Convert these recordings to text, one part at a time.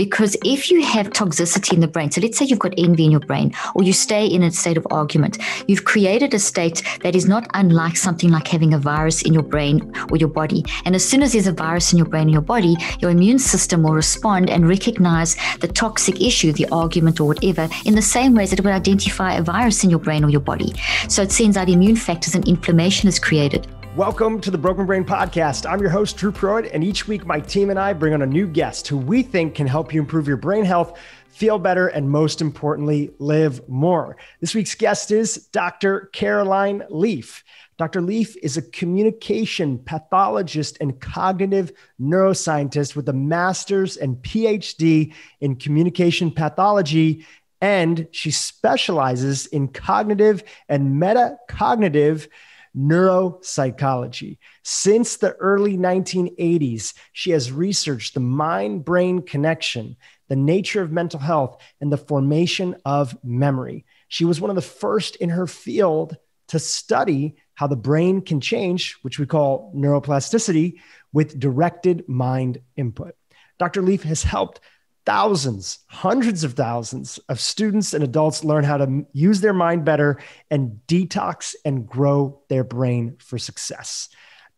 Because if you have toxicity in the brain, so let's say you've got envy in your brain, or you stay in a state of argument, you've created a state that is not unlike something like having a virus in your brain or your body. And as soon as there's a virus in your brain and your body, your immune system will respond and recognize the toxic issue, the argument or whatever, in the same way that it would identify a virus in your brain or your body. So it sends out immune factors and inflammation is created. Welcome to the Broken Brain Podcast. I'm your host, Dhru Purohit, and each week my team and I bring on a new guest who we think can help you improve your brain health, feel better, and most importantly, live more. This week's guest is Dr. Caroline Leaf. Dr. Leaf is a communication pathologist and cognitive neuroscientist with a master's and PhD in communication pathology. And she specializes in cognitive and metacognitive neuropsychology. Since the early 1980s, she has researched the mind brain connection, the nature of mental health, and the formation of memory. She was one of the first in her field to study how the brain can change, which we call neuroplasticity, with directed mind input. Dr. Leaf has helped thousands, hundreds of thousands of students and adults learn how to use their mind better and detox and grow their brain for success.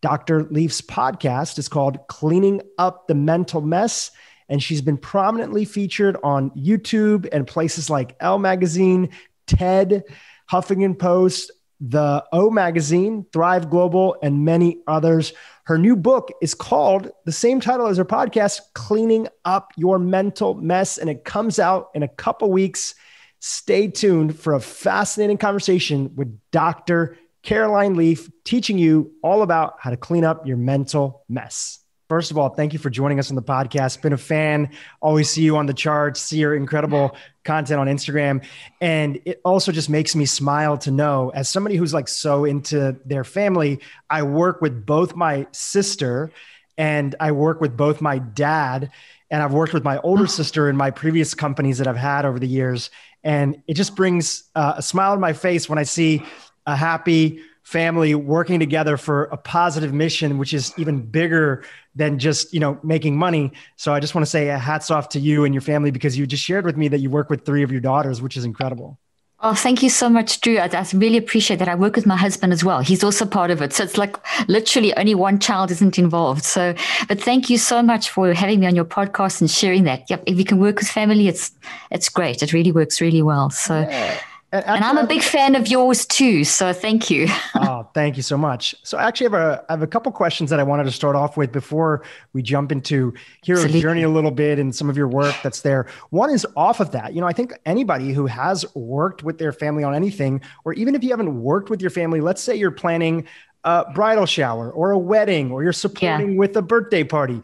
Dr. Leaf's podcast is called Cleaning Up the Mental Mess, and she's been prominently featured on YouTube and places like Elle Magazine, TED, Huffington Post, the O Magazine, Thrive Global, and many others. Her new book is called the same title as her podcast, Cleaning Up Your Mental Mess, and it comes out in a couple weeks. Stay tuned for a fascinating conversation with Dr. Caroline Leaf, teaching you all about how to clean up your mental mess. First of all, thank you for joining us on the podcast. Been a fan, always see you on the charts, see your incredible content on Instagram. And it also just makes me smile to know, as somebody who's like so into their family, I work with both my sister and I work with both my dad. And I've worked with my older sister in my previous companies that I've had over the years. And it just brings uh, a smile on my face when I see a happy, family working together for a positive mission, which is even bigger than just you know making money. So I just want to say a hats off to you and your family because you just shared with me that you work with three of your daughters, which is incredible. Oh, thank you so much, Dhru. I, I, really appreciate that. I work with my husband as well. He's also part of it. So it's like literally only one child isn't involved. So, but thank you so much for having me on your podcast and sharing that. Yep. If you can work with family, it's, it's great. It really works really well. So, yeah. And, and I'm a big fan of yours too. So thank you. oh, thank you so much. So I actually, have a, I have a couple questions that I wanted to start off with before we jump into hero's Absolutely. journey a little bit and some of your work that's there. One is off of that. You know, I think anybody who has worked with their family on anything, or even if you haven't worked with your family, let's say you're planning a bridal shower or a wedding, or you're supporting yeah. with a birthday party.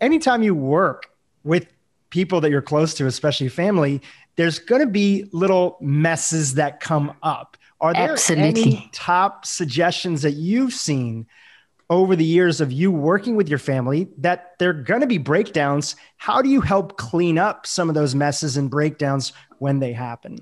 Anytime you work with people that you're close to, especially family, there's going to be little messes that come up. Are there Absolutely. any top suggestions that you've seen over the years of you working with your family that there are going to be breakdowns? How do you help clean up some of those messes and breakdowns when they happen?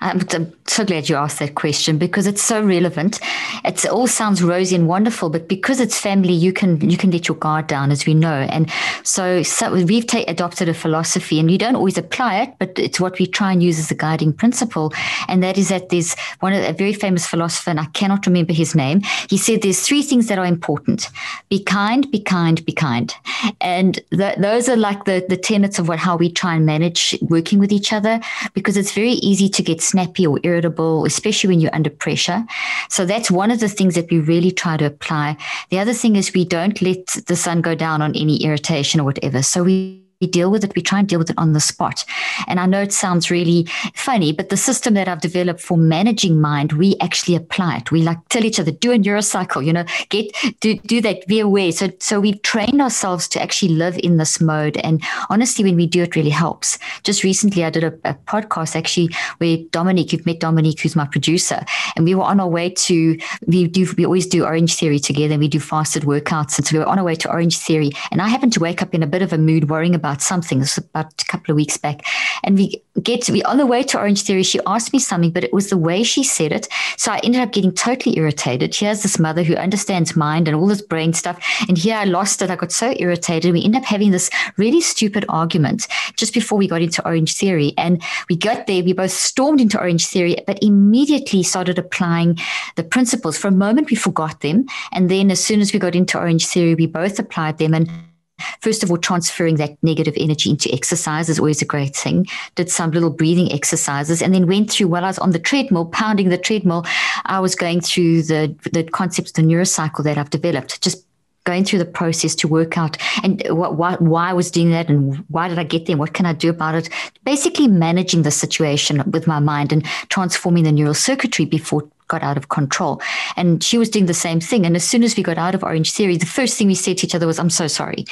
Um, I'm, I'm, so glad you asked that question because it's so relevant. It all sounds rosy and wonderful, but because it's family, you can you can let your guard down, as we know. And so, so we've ta- adopted a philosophy, and you don't always apply it, but it's what we try and use as a guiding principle. And that is that there's one of a very famous philosopher, and I cannot remember his name. He said there's three things that are important: be kind, be kind, be kind. And those are like the the tenets of what how we try and manage working with each other, because it's very easy to get get snappy or irritable, especially when you're under pressure. So that's one of the things that we really try to apply. The other thing is we don't let the sun go down on any irritation or whatever. So we we deal with it, we try and deal with it on the spot. And I know it sounds really funny, but the system that I've developed for managing mind, we actually apply it. We like tell each other, do a neurocycle, you know, get do do that, be aware. So so we've trained ourselves to actually live in this mode. And honestly, when we do it really helps. Just recently I did a, a podcast actually where Dominique, you've met Dominique, who's my producer, and we were on our way to we do we always do Orangetheory together and we do fasted workouts. And so we were on our way to Orangetheory. And I happened to wake up in a bit of a mood worrying about about something. This was about a couple of weeks back. And we get to be on the way to Orangetheory. She asked me something, but it was the way she said it. So I ended up getting totally irritated. Here's this mother who understands mind and all this brain stuff. And here I lost it. I got so irritated. We end up having this really stupid argument just before we got into Orangetheory. And we got there, we both stormed into Orangetheory, but immediately started applying the principles. For a moment, we forgot them. And then as soon as we got into Orangetheory, we both applied them. And First of all, transferring that negative energy into exercise is always a great thing. Did some little breathing exercises and then went through while I was on the treadmill, pounding the treadmill, I was going through the, the concepts, the neurocycle that I've developed, just going through the process to work out and what, why, why I was doing that and why did I get there? What can I do about it? Basically, managing the situation with my mind and transforming the neural circuitry before got out of control. And she was doing the same thing. And as soon as we got out of Orangetheory, the first thing we said to each other was, I'm so sorry.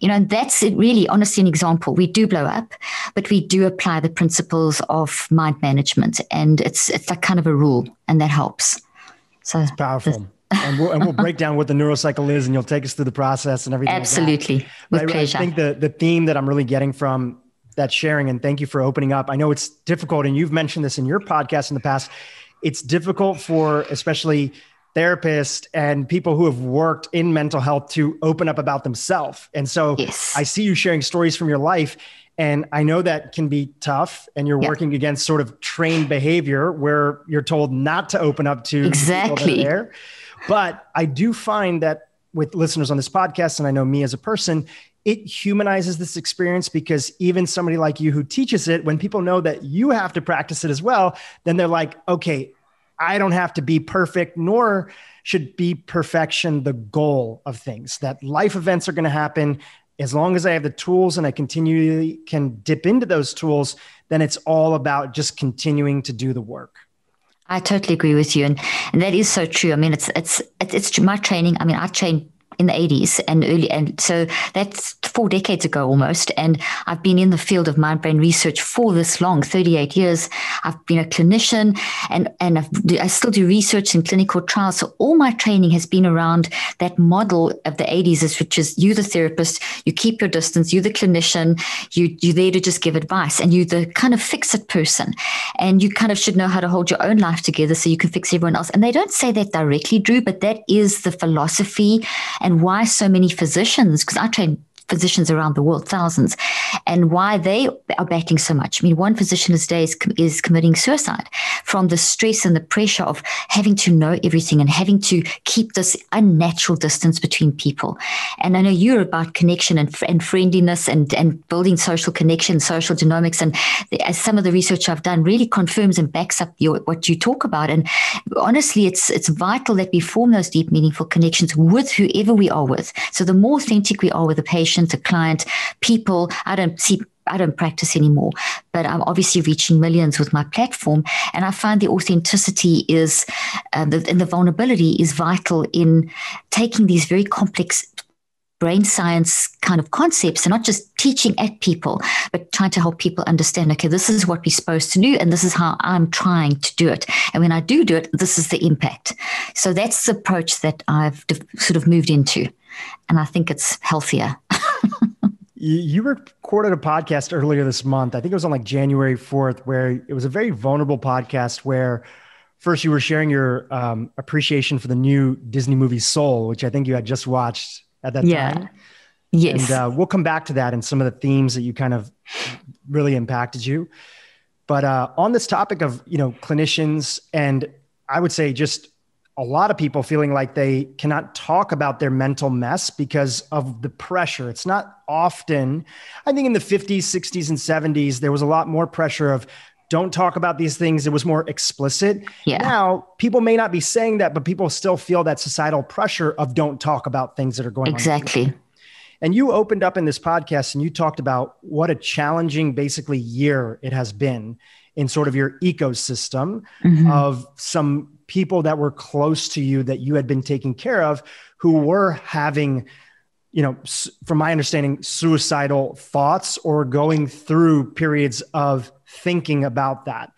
You know, and that's it really, honestly, an example. We do blow up, but we do apply the principles of mind management. And it's it's like kind of a rule, and that helps. So it's powerful. and, we'll, and we'll break down what the neurocycle is and you'll take us through the process and everything. Absolutely. Like with I, pleasure. I think the, the theme that I'm really getting from that sharing, and thank you for opening up. I know it's difficult, and you've mentioned this in your podcast in the past it's difficult for especially therapists and people who have worked in mental health to open up about themselves. And so yes. I see you sharing stories from your life. And I know that can be tough, and you're working against sort of trained behavior where you're told not to open up to exactly there. But I do find that with listeners on this podcast, and I know me as a person, it humanizes this experience because even somebody like you who teaches it, when people know that you have to practice it as well, then they're like, okay, I don't have to be perfect, nor should be perfection the goal of things. That life events are going to happen. As long as I have the tools and I continually can dip into those tools, then it's all about just continuing to do the work. I totally agree with you, and, and that is so true. I mean, it's it's it's my training. I mean, I train in the 80s and early and so that's four decades ago almost. And i've been in the field of mind brain research for this long 38 years. I've been a clinician and and I've, i still do research in clinical trials. So all my training has been around that model of the 80s which is you the therapist you keep your distance you the clinician you you're there to just give advice and you the kind of fix it person. And you kind of should know how to hold your own life together so you can fix everyone else. And they don't say that directly Dhru but that is the philosophy and why so many physicians, because I train physicians around the world, thousands, and why they are battling so much. I mean, one physician a day is, is committing suicide from the stress and the pressure of having to know everything and having to keep this unnatural distance between people. And I know you're about connection and, and friendliness and, and building social connection, social genomics. And as some of the research I've done really confirms and backs up your, what you talk about. And honestly, it's, it's vital that we form those deep, meaningful connections with whoever we are with. So the more authentic we are with the patient, patient, a client, people. I don't see I don't practice anymore, but I'm obviously reaching millions with my platform. And I find the authenticity is, uh, the, and the vulnerability is vital in taking these very complex brain science kind of concepts and not just teaching at people, but trying to help people understand, okay, this is what we're supposed to do. And this is how I'm trying to do it. And when I do do it, this is the impact. So that's the approach that I've sort of moved into. And I think it's healthier. You recorded a podcast earlier this month. I think it was on like January 4th, where it was a very vulnerable podcast where first you were sharing your um, appreciation for the new Disney movie Soul, which I think you had just watched at that yeah. time. Yes. And uh, we'll come back to that and some of the themes that you kind of really impacted you. But uh, on this topic of, you know, clinicians and I would say just a lot of people feeling like they cannot talk about their mental mess because of the pressure. It's not often, I think in the 50s, 60s, and 70s, there was a lot more pressure of don't talk about these things. It was more explicit. Yeah. Now, people may not be saying that, but people still feel that societal pressure of don't talk about things that are going exactly. on. Exactly. And you opened up in this podcast and you talked about what a challenging, basically, year it has been in sort of your ecosystem mm-hmm. of some people that were close to you that you had been taking care of who were having you know from my understanding suicidal thoughts or going through periods of thinking about that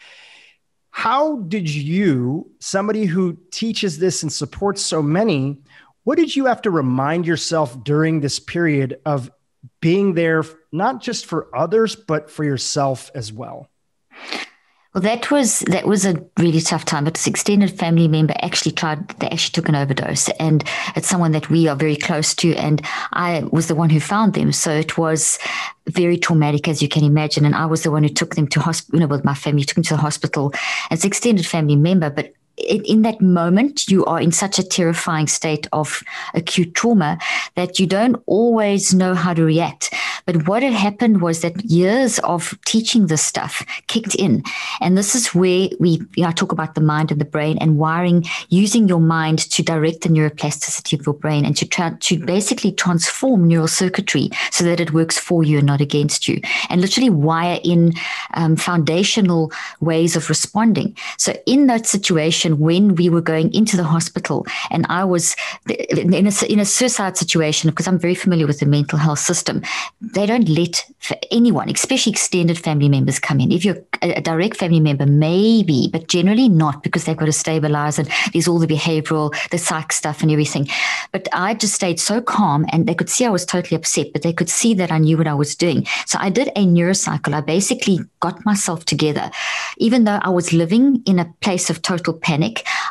how did you somebody who teaches this and supports so many what did you have to remind yourself during this period of being there not just for others, but for yourself as well? Well, that was that was a really tough time. But this extended family member actually tried. They actually took an overdose, and it's someone that we are very close to. And I was the one who found them, so it was very traumatic, as you can imagine. And I was the one who took them to hospital. You know, with my family, took them to the hospital. It's extended family member, but in that moment, you are in such a terrifying state of acute trauma that you don't always know how to react. But what had happened was that years of teaching this stuff kicked in. And this is where we you know, talk about the mind and the brain and wiring, using your mind to direct the neuroplasticity of your brain and to, try, to basically transform neural circuitry so that it works for you and not against you. And literally wire in um, foundational ways of responding. So in that situation, situation when we were going into the hospital and I was in a, in a suicide situation, because I'm very familiar with the mental health system, they don't let anyone, especially extended family members, come in. If you're a direct family member, maybe, but generally not because they've got to stabilize and there's all the behavioral, the psych stuff and everything. But I just stayed so calm and they could see I was totally upset, but they could see that I knew what I was doing. So I did a neurocycle. I basically got myself together. Even though I was living in a place of total panic,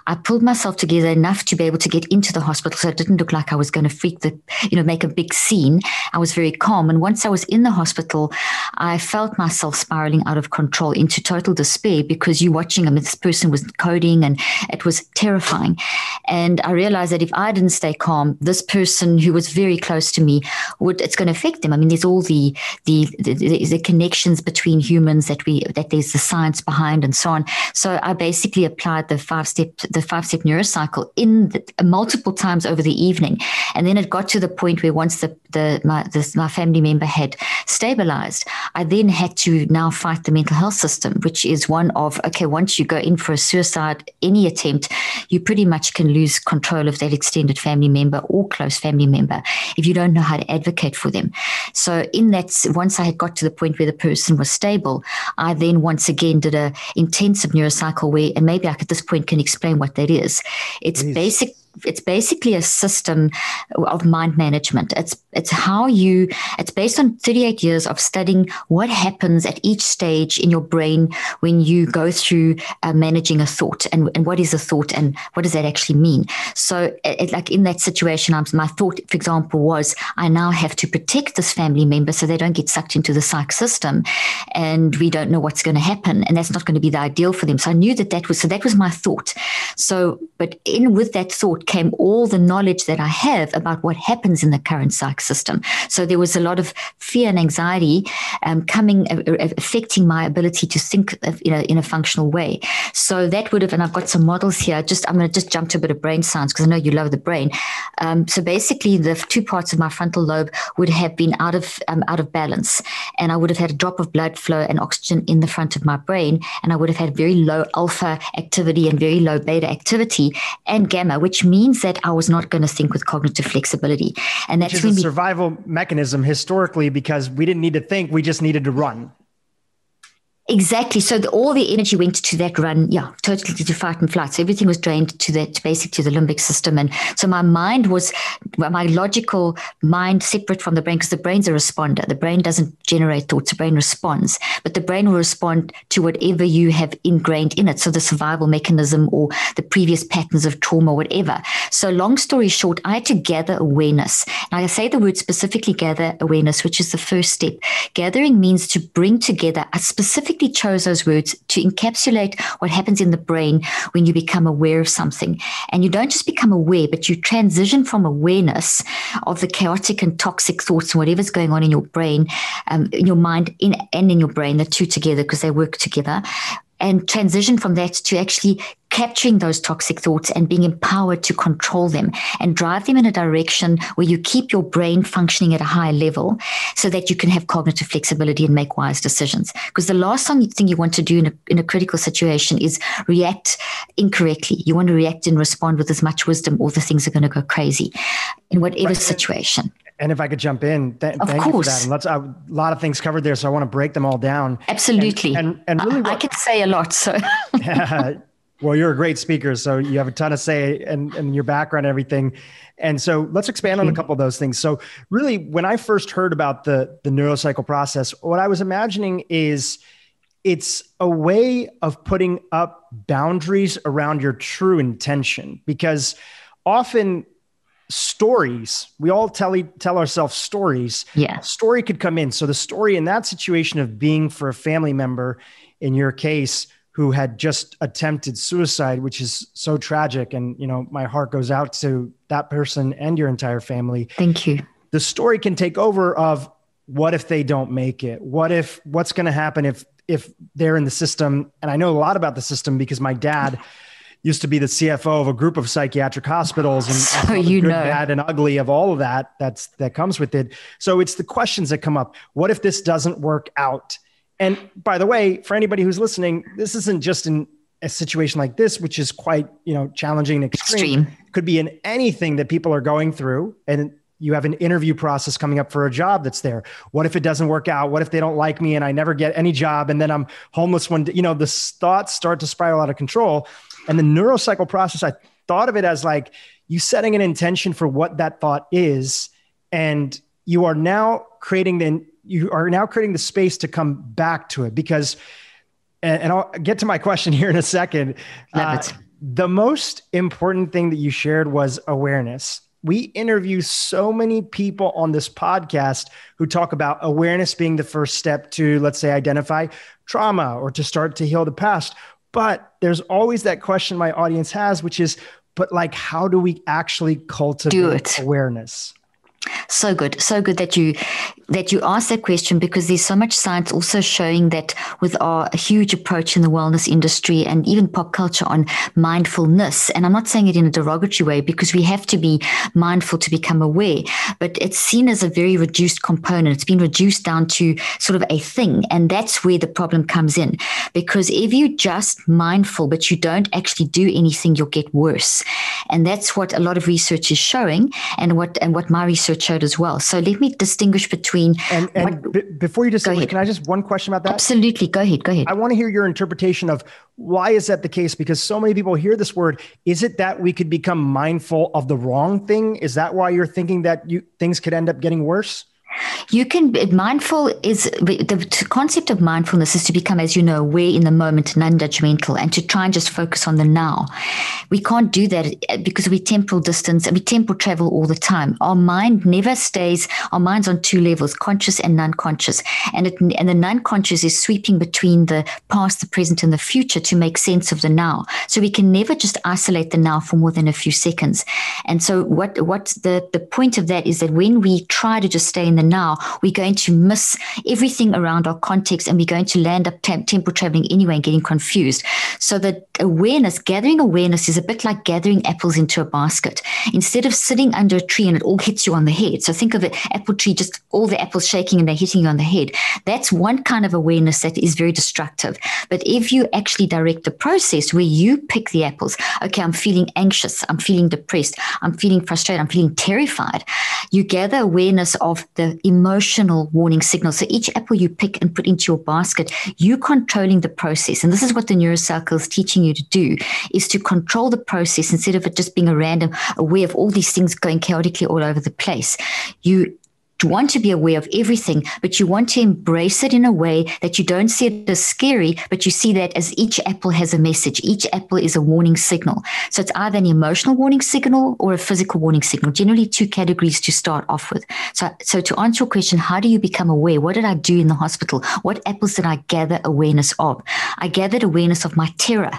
I pulled myself together enough to be able to get into the hospital so it didn't look like I was going to freak the, you know, make a big scene. I was very calm. And once I was in the hospital, I felt myself spiraling out of control into total despair because you're watching, mean, this person was coding and it was terrifying. And I realized that if I didn't stay calm, this person who was very close to me would, it's going to affect them. I mean, there's all the, the, the, the connections between humans that we, that there's the science behind and so on. So I basically applied the five step, the five step neurocycle in the, multiple times over the evening. And then it got to the point where once the, the, my, my family member had stabilized, I then had to now fight the mental health system, which is one of, okay, once you go in for a suicide, any attempt, you pretty much can lose control of that extended family member or close family member if you don't know how to advocate for them. So in that, once I had got to the point where the person was stable, I then once again did a intensive neurocycle where, and maybe I at this point can explain what that is. It's Please. basic it's basically a system of mind management. It's it's how you it's based on 38 years of studying what happens at each stage in your brain when you go through uh, managing a thought and, and what is a thought and what does that actually mean. So it, like in that situation, I'm, my thought, for example, was I now have to protect this family member so they don't get sucked into the psych system, and we don't know what's going to happen, and that's not going to be the ideal for them. So I knew that that was so that was my thought. So, but in with that thought came all the knowledge that I have about what happens in the current psych system. So there was a lot of fear and anxiety um, coming, uh, uh affecting my ability to think of, you know, in a functional way. So that would have, and I've got some models here. Just I'm going to just jump to a bit of brain science because I know you love the brain. Um, so basically, the two parts of my frontal lobe would have been out of um, out of balance, and I would have had a drop of blood flow and oxygen in the front of my brain, and I would have had very low alpha activity and very low beta activity and gamma, which means that I was not going to think with cognitive flexibility. And that's Which is a survival mechanism historically because we didn't need to think, we just needed to run. Exactly. So the, all the energy went to that run. Yeah, totally to fight and flight. So everything was drained to that, basically to the limbic system. And so my mind was, my logical mind separate from the brain because the brain's a responder. The brain doesn't generate thoughts. The brain responds, but the brain will respond to whatever you have ingrained in it. So the survival mechanism or the previous patterns of trauma, whatever. So long story short, I had to gather awareness. Now I say the word specifically gather awareness, which is the first step. Gathering means to bring together a specific chose those words to encapsulate what happens in the brain when you become aware of something. And you don't just become aware, but you transition from awareness of the chaotic and toxic thoughts and whatever's going on in your brain, um, in your mind, in, and in your brain, the two together because they work together and transition from that to actually capturing those toxic thoughts and being empowered to control them and drive them in a direction where you keep your brain functioning at a high level so that you can have cognitive flexibility and make wise decisions. Because the last thing you want to do in a, in a critical situation is react incorrectly. You want to react and respond with as much wisdom, or the things are going to go crazy in whatever situation. And if I could jump in, th- of thank course. you for that. And let's uh, a lot of things covered there, so I want to break them all down. Absolutely. And, and, and really, I, I, can say a lot. So yeah, Well, you're a great speaker, so you have a ton of say and, and your background and everything. And so let's expand on a mm-hmm. couple of those things. So really, when I first heard about the the neurocycle process, what I was imagining is it's a way of putting up boundaries around your true intention because often stories we all tell tell ourselves stories yeah story could come in so the story in that situation of being for a family member in your case who had just attempted suicide which is so tragic and you know my heart goes out to that person and your entire family thank you the story can take over of what if they don't make it what if what's going to happen if if they're in the system and i know a lot about the system because my dad used to be the CFO of a group of psychiatric hospitals and so you good, know. bad, and ugly of all of that that's that comes with it. So it's the questions that come up. What if this doesn't work out? And by the way, for anybody who's listening, this isn't just in a situation like this, which is quite you know challenging and extreme. extreme. Could be in anything that people are going through, and you have an interview process coming up for a job that's there. What if it doesn't work out? What if they don't like me and I never get any job and then I'm homeless one day? You know, the thoughts start to spiral out of control. And the neurocycle process, I thought of it as like you setting an intention for what that thought is, and you are now creating the you are now creating the space to come back to it because and, and I'll get to my question here in a second. Uh, the most important thing that you shared was awareness. We interview so many people on this podcast who talk about awareness being the first step to, let's say, identify trauma or to start to heal the past. But there's always that question my audience has, which is, but like, how do we actually cultivate awareness? So good, so good that you that you asked that question because there's so much science also showing that with our huge approach in the wellness industry and even pop culture on mindfulness, and I'm not saying it in a derogatory way because we have to be mindful to become aware, but it's seen as a very reduced component. It's been reduced down to sort of a thing, and that's where the problem comes in. Because if you're just mindful but you don't actually do anything, you'll get worse, and that's what a lot of research is showing, and what and what my research showed as well. So let me distinguish between. And, and what, b- before you just can I just one question about that? Absolutely, go ahead. Go ahead. I want to hear your interpretation of why is that the case? Because so many people hear this word. Is it that we could become mindful of the wrong thing? Is that why you're thinking that you things could end up getting worse? You can mindful is the concept of mindfulness is to become, as you know, aware in the moment, non-judgmental, and to try and just focus on the now. We can't do that uh, because we temporal distance and we temporal travel all the time. Our mind never stays. Our mind's on two levels: conscious and non-conscious, and it, and the non-conscious is sweeping between the past, the present, and the future to make sense of the now. So we can never just isolate the now for more than a few seconds. And so what what the the point of that is that when we try to just stay in the now, we're going to miss everything around our context and we're going to land up temporal traveling anyway and getting confused. So the awareness, gathering awareness is a bit like gathering apples into a basket. Instead of sitting under a tree and it all hits you on the head. So think of it, apple tree, just all the apples shaking and they're hitting you on the head. That's one kind of awareness that is very destructive. But if you actually direct the process where you pick the apples, okay, I'm feeling anxious, I'm feeling depressed, I'm feeling frustrated, I'm feeling terrified, you gather awareness of the emotional warning signals. So each apple you pick and put into your basket, you controlling the process. And this is what the neurocycle is teaching you to do is to control the process instead of it just being a random aware of all these things going chaotically all over the place. You want to be aware of everything, but you want to embrace it in a way that you don't see it as scary, but you see that as each apple has a message. Each apple is a warning signal. So it's either an emotional warning signal or a physical warning signal, generally two categories to start off with. So, so to answer your question, how do you become aware? What did I do in the hospital? What apples did I gather awareness of? I gathered awareness of my terror,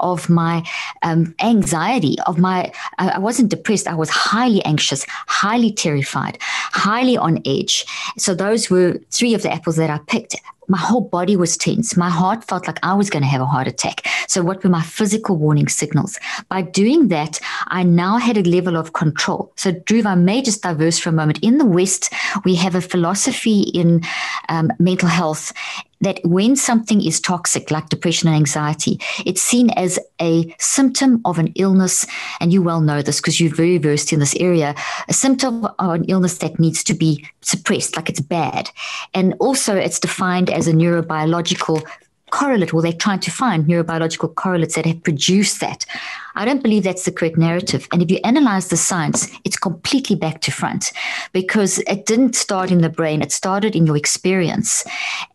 of my um, anxiety, of my, I wasn't depressed. I was highly anxious, highly terrified, highly on edge. So those were three of the apples that I picked. My whole body was tense. My heart felt like I was going to have a heart attack. So, what were my physical warning signals? By doing that, I now had a level of control. So, Dhru, I may just diverse for a moment. In the West, we have a philosophy in um, mental health that when something is toxic, like depression and anxiety, it's seen as a symptom of an illness. And you well know this because you're very versed in this area a symptom of an illness that needs to be suppressed, like it's bad. And also, it's defined as a neurobiological correlate, or they're trying to find neurobiological correlates that have produced that. I don't believe that's the correct narrative. And if you analyze the science, it's completely back to front because it didn't start in the brain. It started in your experience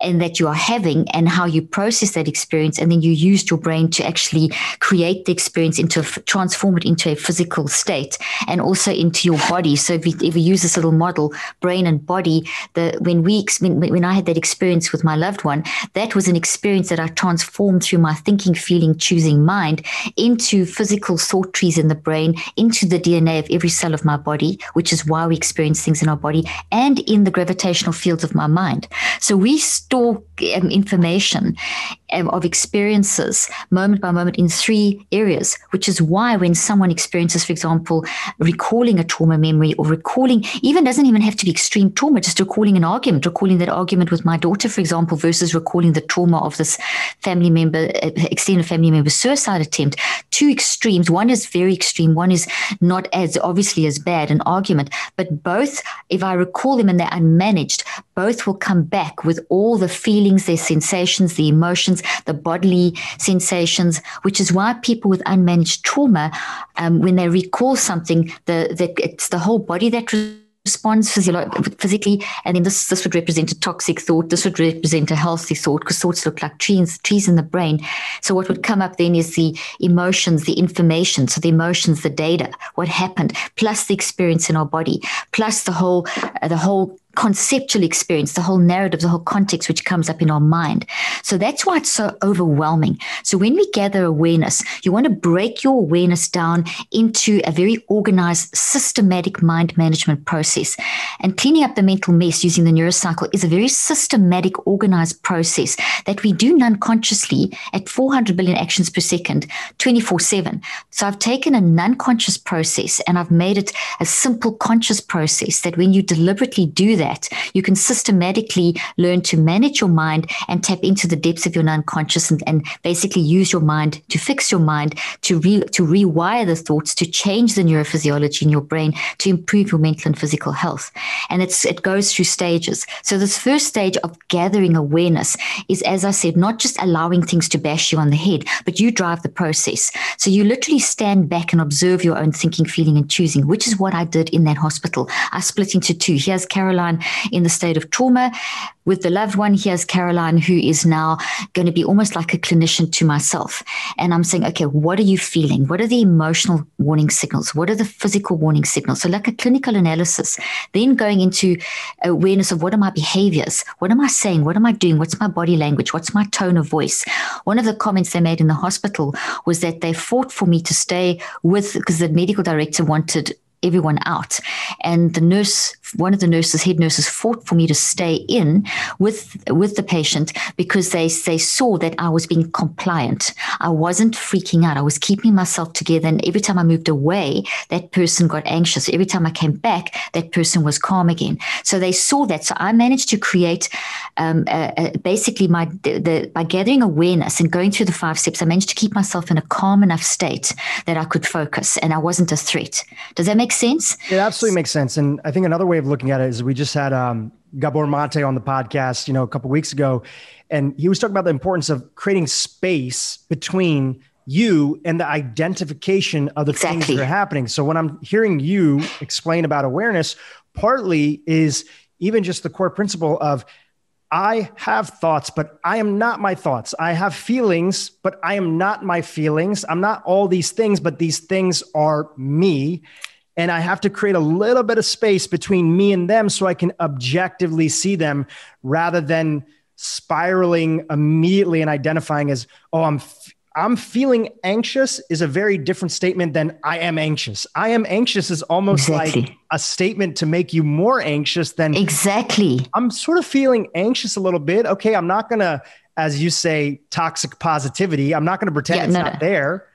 and that you are having and how you process that experience. And then you used your brain to actually create the experience into, transform it into a physical state and also into your body. So if we, if we use this little model, brain and body, the, when we, when, when I had that experience with my loved one, that was an experience that I transformed through my thinking, feeling, choosing mind into physical physical thought trees in the brain into the DNA of every cell of my body, which is why we experience things in our body and in the gravitational fields of my mind. So we store um, information of experiences moment by moment in three areas, which is why when someone experiences, for example, recalling a trauma memory or recalling, even doesn't even have to be extreme trauma, just recalling an argument, recalling that argument with my daughter, for example, versus recalling the trauma of this family member, uh, extended family member suicide attempt, two extremes. One is very extreme, one is not as obviously as bad, an argument, but both, if I recall them and they're unmanaged, both will come back with all the feelings, their sensations, the emotions the bodily sensations, which is why people with unmanaged trauma, um, when they recall something, the, the it's the whole body that responds physio- physically, and then this this would represent a toxic thought. This would represent a healthy thought because thoughts look like trees trees in the brain. So what would come up then is the emotions, the information. So the emotions, the data, what happened, plus the experience in our body, plus the whole uh, the whole conceptual experience, the whole narrative, the whole context which comes up in our mind. So that's why it's so overwhelming. So when we gather awareness, you want to break your awareness down into a very organized, systematic mind management process. And cleaning up the mental mess using the neurocycle is a very systematic, organized process that we do non consciously at 400 billion actions per second, 24 7. So I've taken a non conscious process and I've made it a simple conscious process that when you deliberately do that, that, you can systematically learn to manage your mind and tap into the depths of your unconscious and, and basically use your mind to fix your mind, to re, to rewire the thoughts, to change the neurophysiology in your brain, to improve your mental and physical health. And it's it goes through stages. So this first stage of gathering awareness is, as I said, not just allowing things to bash you on the head, but you drive the process. So you literally stand back and observe your own thinking, feeling, and choosing, which is what I did in that hospital. I split into two. Here's Caroline in the state of trauma with the loved one. Here's Caroline, who is now going to be almost like a clinician to myself. And I'm saying, okay, what are you feeling? What are the emotional warning signals? What are the physical warning signals? So, like a clinical analysis, then going into awareness of what are my behaviors? What am I saying? What am I doing? What's my body language? What's my tone of voice? One of the comments they made in the hospital was that they fought for me to stay with, because the medical director wanted everyone out. And the nurse, one of the nurses, head nurses, fought for me to stay in with with the patient because they they saw that I was being compliant. I wasn't freaking out. I was keeping myself together. And every time I moved away, that person got anxious. Every time I came back, that person was calm again. So they saw that. So I managed to create um, uh, basically my the, the, by gathering awareness and going through the five steps. I managed to keep myself in a calm enough state that I could focus and I wasn't a threat. Does that make make sense? It absolutely makes sense. And I think another way of looking at it is we just had um, Gabor Mate on the podcast, you know, a couple weeks ago, and he was talking about the importance of creating space between you and the identification of the exactly. things that are happening. So when I'm hearing you explain about awareness, partly is even just the core principle of I have thoughts, but I am not my thoughts. I have feelings, but I am not my feelings. I'm not all these things, but these things are me and I have to create a little bit of space between me and them so I can objectively see them rather than spiraling immediately and identifying as, oh, I'm f- I'm feeling anxious is a very different statement than I am anxious. I am anxious is almost exactly. like a statement to make you more anxious than Exactly. I'm sort of feeling anxious a little bit. Okay, I'm not going to as you say toxic positivity. I'm not going to pretend yeah, it's no, not no. there.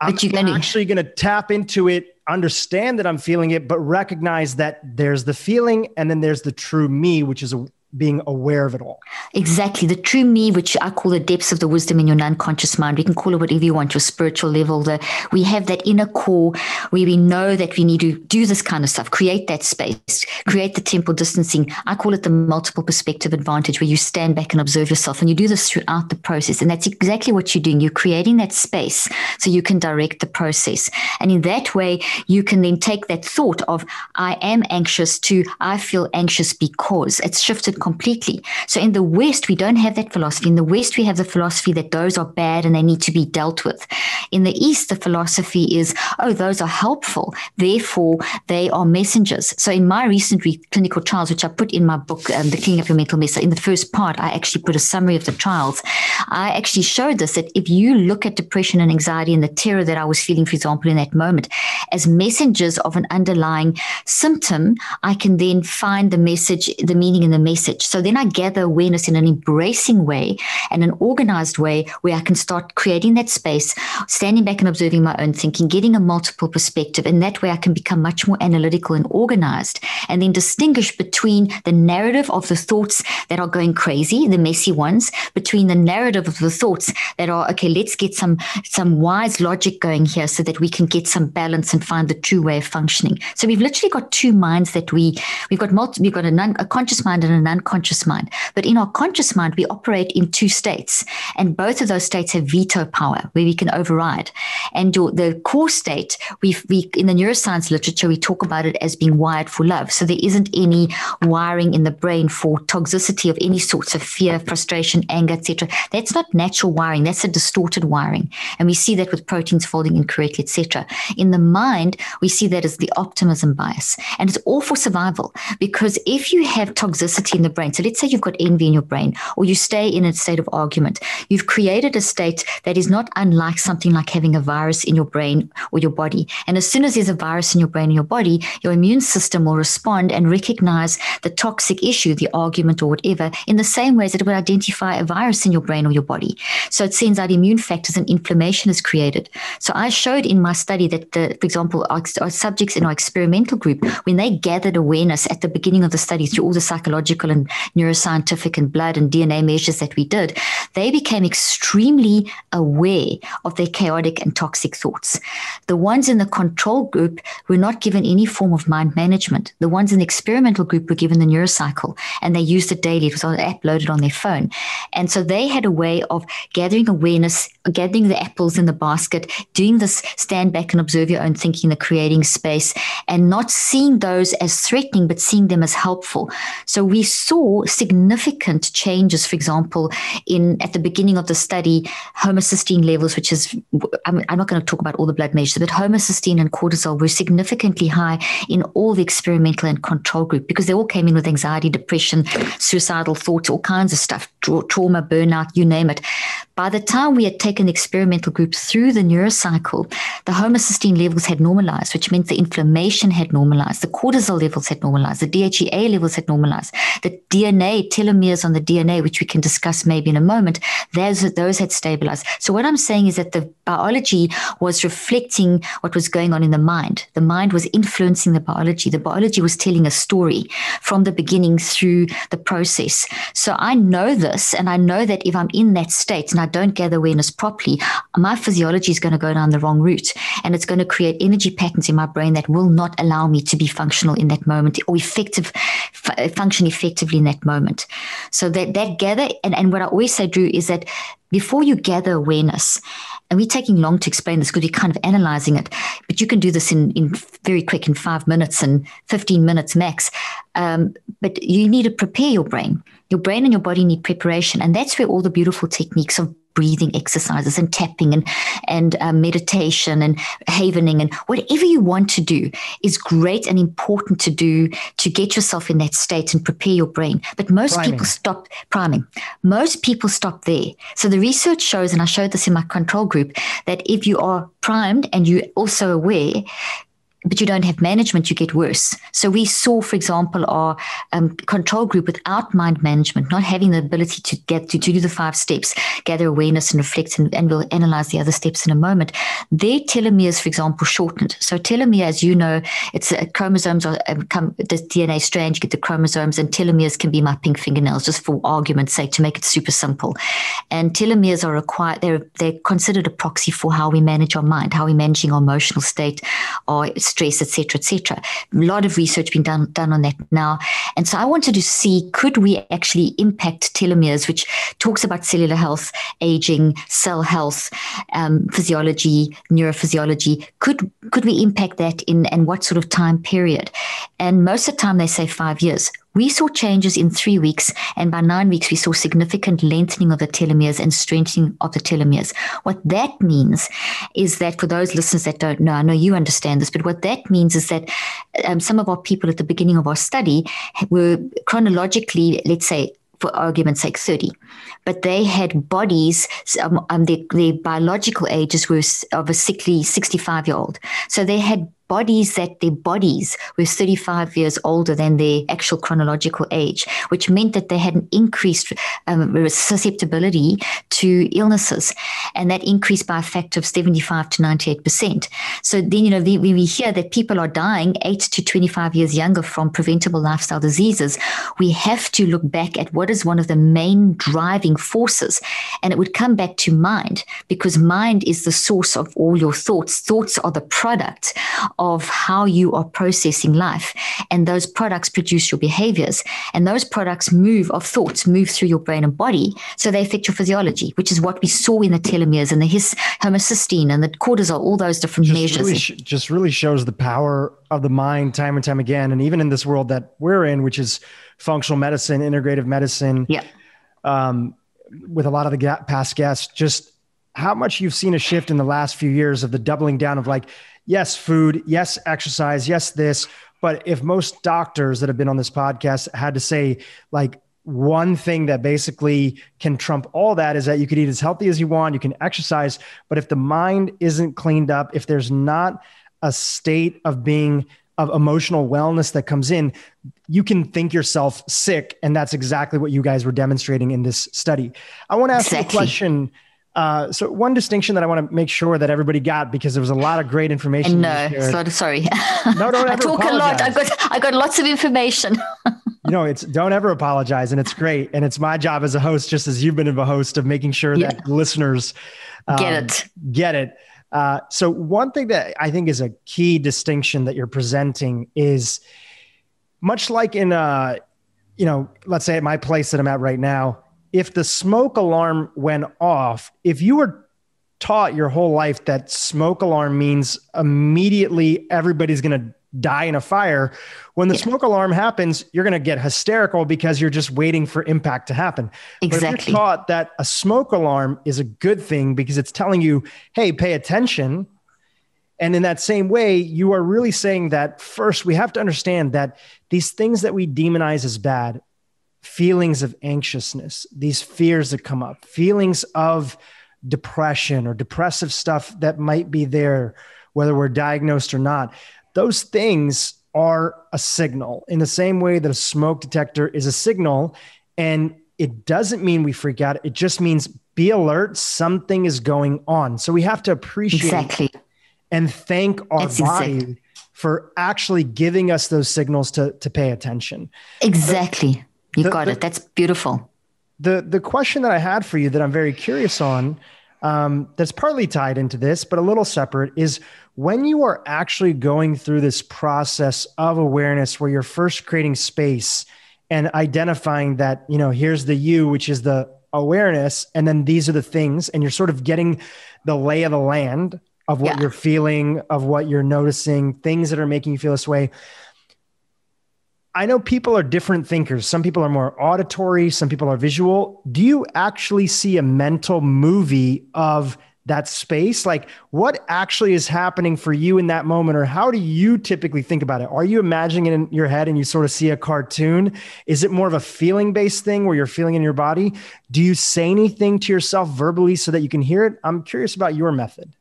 I'm but you're gonna, actually going to tap into it understand that I'm feeling it, but recognize that there's the feeling and then there's the true me, which is a, being aware of it all. Exactly. The true me, which I call the depths of the wisdom in your unconscious mind. We can call it whatever you want, your spiritual level. The, we have that inner core where we know that we need to do this kind of stuff, create that space, create the temporal distancing. I call it the multiple perspective advantage, where you stand back and observe yourself. And you do this throughout the process. And that's exactly what you're doing. You're creating that space so you can direct the process. And in that way, you can then take that thought of, I am anxious to, I feel anxious because it's shifted completely. So in the West, we don't have that philosophy. In the West, we have the philosophy that those are bad and they need to be dealt with. In the East, the philosophy is, oh, those are helpful. Therefore, they are messengers. So in my recent re- clinical trials, which I put in my book, um, The Cleaning Up Your Mental Mess, in the first part, I actually put a summary of the trials. I actually showed this that if you look at depression and anxiety and the terror that I was feeling, for example, in that moment, as messengers of an underlying symptom, I can then find the message, the meaning in the message message. So then I gather awareness in an embracing way and an organized way where I can start creating that space, standing back and observing my own thinking, getting a multiple perspective. And that way I can become much more analytical and organized and then distinguish between the narrative of the thoughts that are going crazy, the messy ones, between the narrative of the thoughts that are, okay, let's get some, some wise logic going here so that we can get some balance and find the true way of functioning. So we've literally got two minds that we, we've got multi, we've got a, non, a conscious mind and a non unconscious mind. But in our conscious mind, we operate in two states, and both of those states have veto power where we can override. And the core state, we we in the neuroscience literature, we talk about it as being wired for love. So there isn't any wiring in the brain for toxicity of any sorts of fear, frustration, anger, etc. That's not natural wiring. That's a distorted wiring, and we see that with proteins folding incorrectly, etc. In the mind, we see that as the optimism bias, and it's all for survival because if you have toxicity in the brain. So let's say you've got envy in your brain, or you stay in a state of argument. You've created a state that is not unlike something like having a virus in your brain or your body. And as soon as there's a virus in your brain and your body, your immune system will respond and recognize the toxic issue, the argument or whatever, in the same way as it would identify a virus in your brain or your body. So it sends out immune factors and inflammation is created. So I showed in my study that, the, for example, our, our subjects in our experimental group, when they gathered awareness at the beginning of the study through all the psychological and neuroscientific and blood and DNA measures that we did, they became extremely aware of their chaotic and toxic thoughts. The ones in the control group were not given any form of mind management. The ones in the experimental group were given the neurocycle and they used it daily. It was on app loaded on their phone. And so they had a way of gathering awareness, gathering the apples in the basket, doing this stand back and observe your own thinking, the creating space, and not seeing those as threatening, but seeing them as helpful. So we saw significant changes, for example, in at the beginning of the study, homocysteine levels, which is I'm, I'm not going to talk about all the blood measures, but homocysteine and cortisol were significantly high in all the experimental and control group because they all came in with anxiety, depression, suicidal thoughts, all kinds of stuff, tra- trauma, burnout, you name it. By the time we had taken the experimental group through the neurocycle, the homocysteine levels had normalized, which meant the inflammation had normalized, the cortisol levels had normalized, the DHEA levels had normalized, the DNA, telomeres on the DNA, which we can discuss maybe in a moment, those, those had stabilized. So what I'm saying is that the biology was reflecting what was going on in the mind. The mind was influencing the biology. The biology was telling a story from the beginning through the process. So I know this, and I know that if I'm in that state and I don't gather awareness properly, my physiology is going to go down the wrong route and it's going to create energy patterns in my brain that will not allow me to be functional in that moment or effective, f- function effectively in that moment. So that, that gather, and, and what I always say, Dhru, is that before you gather awareness, and we're taking long to explain this because we're kind of analyzing it, but you can do this in, in very quick, in five minutes and 15 minutes max. Um, but you need to prepare your brain. Your brain and your body need preparation. And that's where all the beautiful techniques of breathing exercises and tapping and and um, meditation and havening and whatever you want to do is great and important to do to get yourself in that state and prepare your brain. But most priming. people stop priming. Most people stop there. So the research shows, and I showed this in my control group, that if you are primed and you're also aware, but you don't have management, you get worse. So we saw, for example, our um, control group without mind management, not having the ability to get to, to do the five steps, gather awareness and reflect, and, and we'll analyze the other steps in a moment. Their telomeres, for example, shortened. So telomere, as you know, it's uh, chromosomes are um, come the DNA strand, you get the chromosomes, and telomeres can be my pink fingernails, just for argument's sake, to make it super simple. And telomeres are required; they're they're considered a proxy for how we manage our mind, how we're managing our emotional state, our stress, etc., etc. A lot of research being done done on that now, and so I wanted to see could we actually impact telomeres, which talks about cellular health, aging, cell health, um, physiology, neurophysiology. Could could we impact that in and what sort of time period? And most of the time they say five years. We saw changes in three weeks, and by nine weeks, we saw significant lengthening of the telomeres and strengthening of the telomeres. What that means is that for those listeners that don't know, I know you understand this, but what that means is that um, some of our people at the beginning of our study were chronologically, let's say, for argument's sake, 30. But they had bodies, um, um, their, their biological ages were of a sickly 65 year old. So they had bodies that their bodies were 35 years older than their actual chronological age, which meant that they had an increased um, susceptibility to illnesses. And that increased by a factor of 75 to 98%. So then, you know, when we hear that people are dying 8 to 25 years younger from preventable lifestyle diseases, we have to look back at what is one of the main driving forces. And it would come back to mind because mind is the source of all your thoughts. Thoughts are the product of how you are processing life. And those products produce your behaviors. And those products move of thoughts move through your brain and body. So they affect your physiology, which is what we saw in the telomeres and the his, homocysteine and the cortisol, all those different just measures. Really sh- just really shows the power of the mind time and time again. And even in this world that we're in, which is functional medicine, integrative medicine. Yeah. Um, with a lot of the past guests, just how much you've seen a shift in the last few years of the doubling down of like yes, food, yes, exercise, yes, this. But if most doctors that have been on this podcast had to say, like, one thing that basically can trump all that is that you could eat as healthy as you want, you can exercise, but if the mind isn't cleaned up, if there's not a state of being of emotional wellness that comes in, you can think yourself sick. And that's exactly what you guys were demonstrating in this study. I want to ask exactly. you a question uh, so one distinction that I want to make sure that everybody got because there was a lot of great information. No, so, sorry. No, don't ever I talk apologize. a lot. I got I got lots of information. you know, it's don't ever apologize, and it's great, and it's my job as a host, just as you've been a host, of making sure yeah. that listeners um, get it. Get it. Uh, so one thing that I think is a key distinction that you're presenting is much like in uh, you know, let's say at my place that I'm at right now if the smoke alarm went off, if you were taught your whole life that smoke alarm means immediately everybody's going to die in a fire, when the yeah. smoke alarm happens, you're going to get hysterical because you're just waiting for impact to happen. Exactly. But if you're taught that a smoke alarm is a good thing because it's telling you, hey, pay attention. And in that same way, you are really saying that first, we have to understand that these things that we demonize as bad, feelings of anxiousness, these fears that come up, feelings of depression or depressive stuff that might be there, whether we're diagnosed or not, those things are a signal in the same way that a smoke detector is a signal. And it doesn't mean we freak out, it just means be alert, something is going on. So we have to appreciate exactly. and thank our That's body. Exactly. For actually giving us those signals to, to pay attention. Exactly. You the, got the, it. That's beautiful. The the question that I had for you that I'm very curious on, um, that's partly tied into this, but a little separate, is when you are actually going through this process of awareness, where you're first creating space and identifying that you know here's the you, which is the awareness, and then these are the things, and you're sort of getting the lay of the land of what yeah. you're feeling, of what you're noticing, things that are making you feel this way. I know people are different thinkers. Some people are more auditory, some people are visual. Do you actually see a mental movie of that space? Like what actually is happening for you in that moment, or how do you typically think about it? Are you imagining it in your head and you sort of see a cartoon? Is it more of a feeling based thing where you're feeling in your body? Do you say anything to yourself verbally so that you can hear it? I'm curious about your method.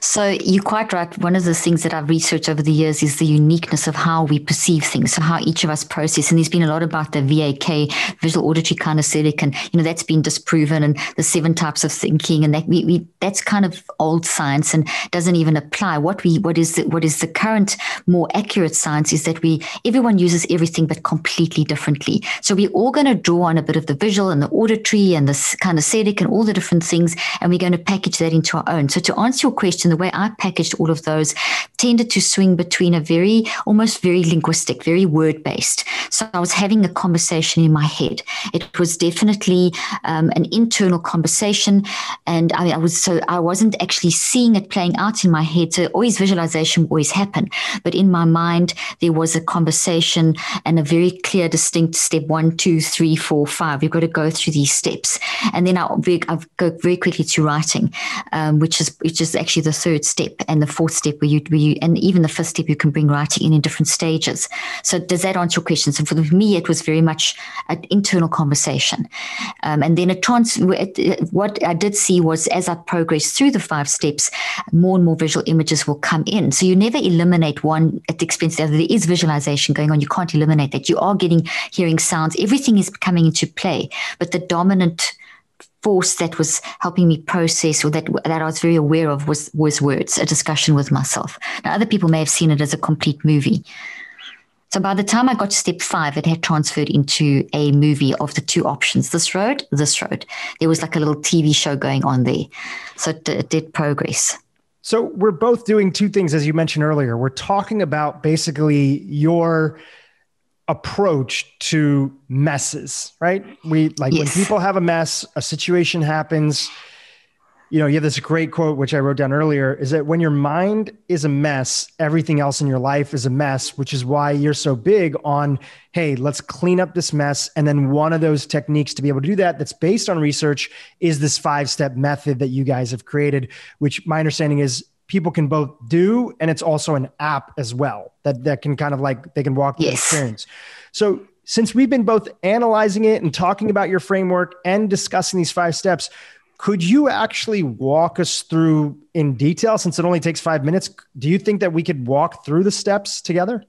So you're quite right. One of the things that I've researched over the years is the uniqueness of how we perceive things. So how each of us process. And there's been a lot about the VAK, visual auditory kinesthetic, and you know that's been disproven and the seven types of thinking. And that we, we that's kind of old science and doesn't even apply. What we what is the, what is the current more accurate science is that we everyone uses everything but completely differently. So we're all going to draw on a bit of the visual and the auditory and the kinesthetic and all the different things, and we're going to package that into our own. So to answer your question, the way I packaged all of those tended to swing between a very, almost very linguistic, very word based. So I was having a conversation in my head. It was definitely um, an internal conversation. And I, I, was, so I wasn't actually seeing it playing out in my head. So always visualization always happen. But in my mind, there was a conversation and a very clear, distinct step one, two, three, four, five. You've got to go through these steps. And then I'll, I'll go very quickly to writing, um, which is, which is actually the third step and the fourth step where you, where you and even the fifth step you can bring writing in in different stages. So does that answer your question? So for me, it was very much an internal conversation, um, and then a trans. What I did see was as I progressed through the five steps, more and more visual images will come in. So you never eliminate one at the expense of the other. There is visualization going on. You can't eliminate that. You are getting hearing sounds. Everything is coming into play, but the dominant force that was helping me process or that that I was very aware of was was words, a discussion with myself. Now other people may have seen it as a complete movie. So by the time I got to step five, it had transferred into a movie of the two options: this road, this road. There was like a little TV show going on there, so it, it did progress. So we're both doing two things, as you mentioned earlier. We're talking about basically your approach to messes, right? We like yes. when people have a mess, a situation happens. You know, you have this great quote, which I wrote down earlier, is that when your mind is a mess, everything else in your life is a mess, which is why you're so big on, hey, let's clean up this mess. And then one of those techniques to be able to do that, that's based on research, is this five step method that you guys have created, which my understanding is people can both do and it's also an app as well that that can kind of like they can walk through yes. the experience so since we've been both analyzing it and talking about your framework and discussing these five steps could you actually walk us through in detail since it only takes five minutes do you think that we could walk through the steps together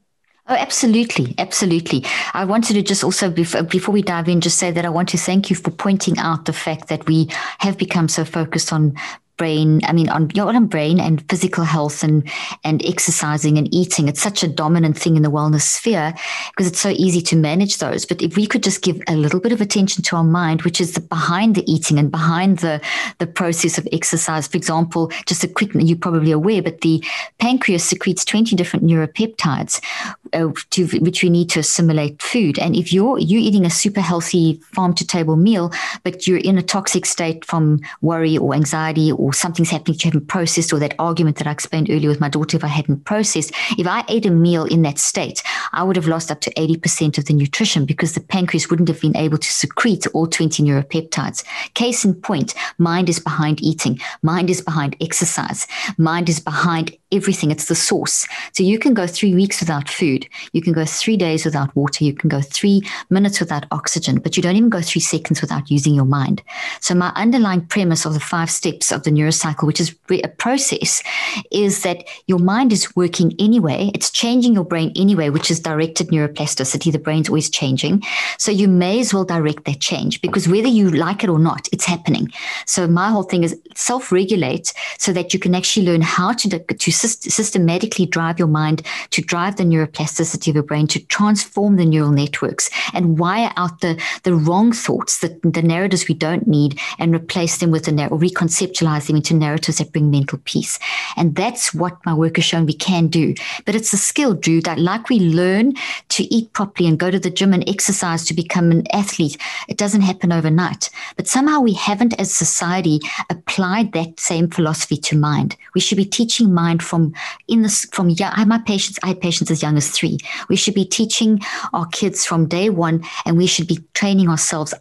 Oh, absolutely. Absolutely. I wanted to just also, before, before we dive in, just say that I want to thank you for pointing out the fact that we have become so focused on brain i mean on your own brain and physical health and and exercising and eating it's such a dominant thing in the wellness sphere because it's so easy to manage those. But if we could just give a little bit of attention to our mind which is the behind the eating and behind the the process of exercise for example just a quick you're probably aware but the pancreas secretes 20 different neuropeptides uh, to, which we need to assimilate food. And if you're you're eating a super healthy farm to table meal but you're in a toxic state from worry or anxiety or something's happening you haven't processed, or that argument that I explained earlier with my daughter, if I hadn't processed, if I ate a meal in that state, I would have lost up to 80% of the nutrition because the pancreas wouldn't have been able to secrete all 20 neuropeptides. Case in point, mind is behind eating, mind is behind exercise, mind is behind everything. It's the source. So you can go three weeks without food. You can go three days without water. You can go three minutes without oxygen, but you don't even go three seconds without using your mind. So my underlying premise of the five steps of the neurocycle, which is a process, is that your mind is working anyway. It's changing your brain anyway, which is directed neuroplasticity. The brain's always changing. So you may as well direct that change because whether you like it or not, it's happening. So my whole thing is self-regulate so that you can actually learn how to, to systematically drive your mind, to drive the neuroplasticity of your brain, to transform the neural networks and wire out the, the wrong thoughts, the, the narratives we don't need, and replace them with the or reconceptualize them into narratives that bring mental peace. And that's what my work has shown we can do. But it's a skill, Dhru, that like we learn to eat properly and go to the gym and exercise to become an athlete, it doesn't happen overnight. But somehow we haven't, as society, applied that same philosophy to mind. We should be teaching mind from in this from young. I have my patients. I have patients as young as three. We should be teaching our kids from day one, and we should be training ourselves.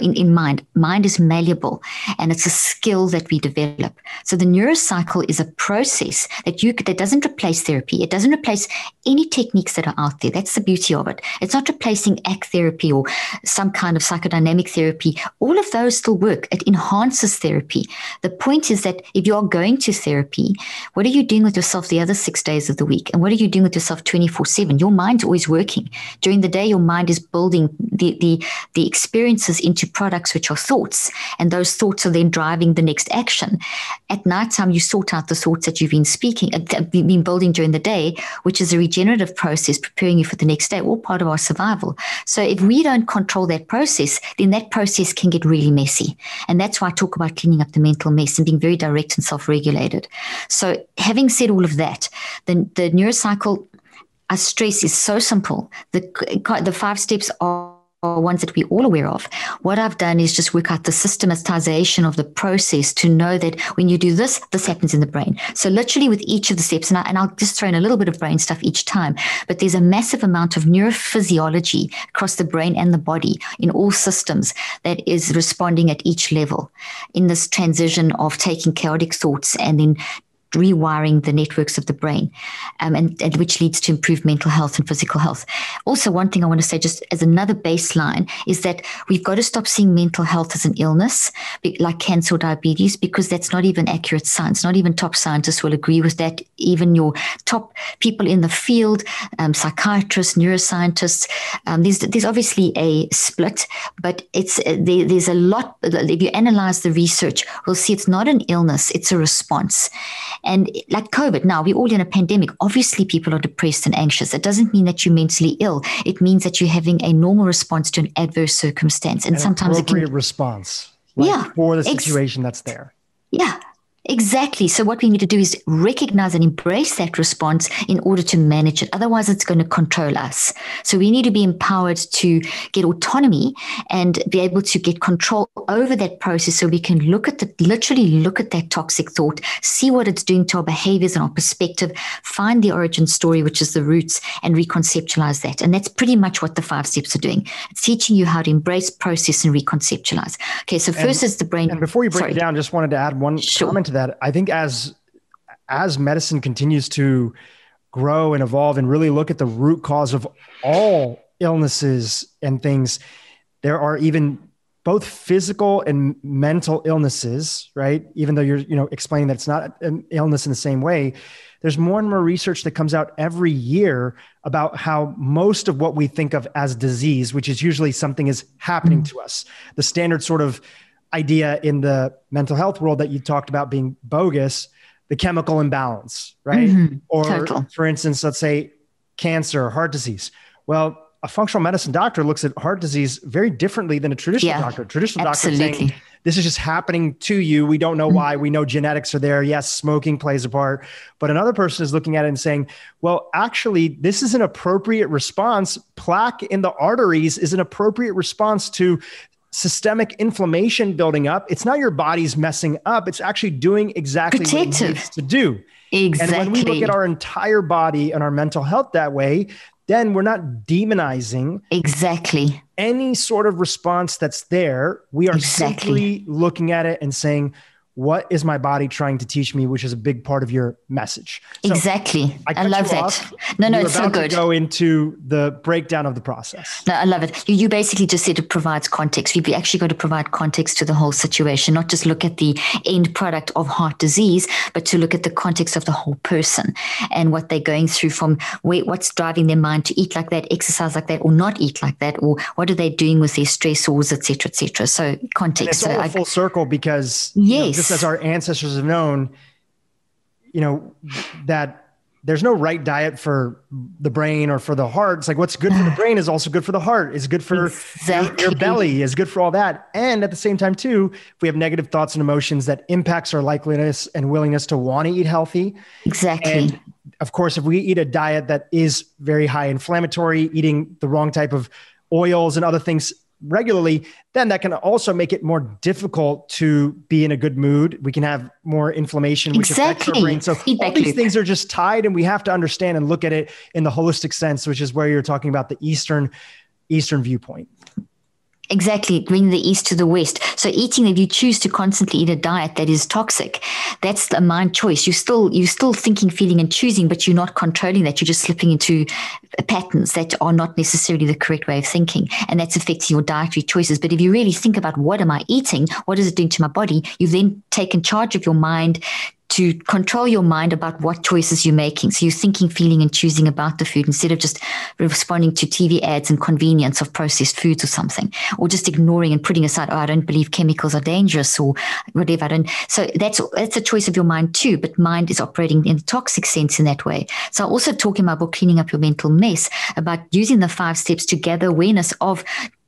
In, in mind. Mind is malleable, and it's a skill that we develop develop. So the neurocycle is a process that you that doesn't replace therapy. It doesn't replace any techniques that are out there. That's the beauty of it. It's not replacing ACT therapy or some kind of psychodynamic therapy. All of those still work. It enhances therapy. The point is that if you are going to therapy, what are you doing with yourself the other six days of the week? And what are you doing with yourself 24 7? Your mind's always working. During the day, your mind is building the, the, the experiences into products which are thoughts. And those thoughts are then driving the next action. At nighttime, you sort out the thoughts that you've been speaking, uh, been building during the day, which is a regenerative process preparing you for the next day, all part of our survival. So if we don't control that process, then that process can get really messy. And that's why I talk about cleaning up the mental mess and being very direct and self regulated. So, having said all of that, the, the neurocycle, our stress is so simple. The, the five steps are are ones that we're all aware of. What I've done is just work out the systematization of the process to know that when you do this, this happens in the brain. So literally with each of the steps, and, I, and I'll just throw in a little bit of brain stuff each time, but there's a massive amount of neurophysiology across the brain and the body in all systems that is responding at each level in this transition of taking chaotic thoughts and then rewiring the networks of the brain, um, and, and, which leads to improved mental health and physical health. Also, one thing I want to say, just as another baseline, is that we've got to stop seeing mental health as an illness, like cancer or diabetes, because that's not even accurate science. Not even top scientists will agree with that. Even your top people in the field, um, psychiatrists, neuroscientists, um, there's, there's obviously a split, but it's uh, there, there's a lot. If you analyze the research, we'll see it's not an illness; it's a response. And like COVID, now we're all in a pandemic. Obviously, people are depressed and anxious. It doesn't mean that you're mentally ill. It means that you're having a normal response to an adverse circumstance. And an sometimes it can response. Like yeah, for the situation ex- that's there. Yeah, Exactly. So, what we need to do is recognize and embrace that response in order to manage it. Otherwise, it's going to control us. So, we need to be empowered to get autonomy and be able to get control over that process so we can look at the literally look at that toxic thought, see what it's doing to our behaviors and our perspective, find the origin story, which is the roots, and reconceptualize that. And that's pretty much what the five steps are doing. It's teaching you how to embrace, process, and reconceptualize. Okay, so first and, is the brain. And before you break Sorry. it down, just wanted to add one sure. comment to that I think as as medicine continues to grow and evolve and really look at the root cause of all illnesses and things, there are even both physical and mental illnesses, right? Even though you're, you know, explaining that it's not an illness in the same way, there's more and more research that comes out every year about how most of what we think of as disease, which is usually something is happening mm-hmm. to us. The standard sort of idea in the mental health world that you talked about being bogus, the chemical imbalance, right? Mm-hmm. Or Total. for instance, let's say cancer, or heart disease. Well, a functional medicine doctor looks at heart disease very differently than a traditional yeah, doctor. Traditional absolutely. doctor saying this is just happening to you. We don't know mm-hmm. why. We know genetics are there. Yes, smoking plays a part. But another person is looking at it and saying, well, actually, this is an appropriate response. Plaque in the arteries is an appropriate response to systemic inflammation building up. It's not your body's messing up. It's actually doing exactly Protective. what it needs to do. Exactly. And when we look at our entire body and our mental health that way, then we're not demonizing exactly any sort of response that's there. We are exactly. simply looking at it and saying, what is my body trying to teach me, which is a big part of your message. So exactly. I, I love that. No, no, You're it's so good. go into the breakdown of the process. No, I love it. You, you basically just said it provides context. We've actually got to provide context to the whole situation, not just look at the end product of heart disease, but to look at the context of the whole person and what they're going through from where, what's driving their mind to eat like that, exercise like that, or not eat like that, or what are they doing with their stressors, etc., etc. So context. So all I, full circle because yes. You know, just as our ancestors have known, you know, that there's no right diet for the brain or for the heart. It's like what's good for the brain is also good for the heart, is good for exactly. your, your, belly, is good for all that. And at the same time, too, if we have negative thoughts and emotions, that impacts our likeliness and willingness to want to eat healthy. Exactly. And of course, if we eat a diet that is very high inflammatory, eating the wrong type of oils and other things regularly, then that can also make it more difficult to be in a good mood. We can have more inflammation, which exactly. affects our brain. So Feedback all these loop. things are just tied, and we have to understand and look at it in the holistic sense, which is where you're talking about the Eastern Eastern viewpoint. Exactly, bring the east to the west. So eating, if you choose to constantly eat a diet that is toxic, that's a mind choice. You still you're still thinking, feeling, and choosing, but you're not controlling that. You're just slipping into patterns that are not necessarily the correct way of thinking, and that's affecting your dietary choices. But if you really think about what am I eating, what is it doing to my body, you've then taken charge of your mind to control your mind about what choices you're making. So you're thinking, feeling, and choosing about the food instead of just responding to TV ads and convenience of processed foods or something, or just ignoring and putting aside, oh, I don't believe chemicals are dangerous or whatever. I don't. So that's that's a choice of your mind too. But mind is operating in a toxic sense in that way. So I also talk in my book, Cleaning Up Your Mental Mess, about using the five steps to gather awareness of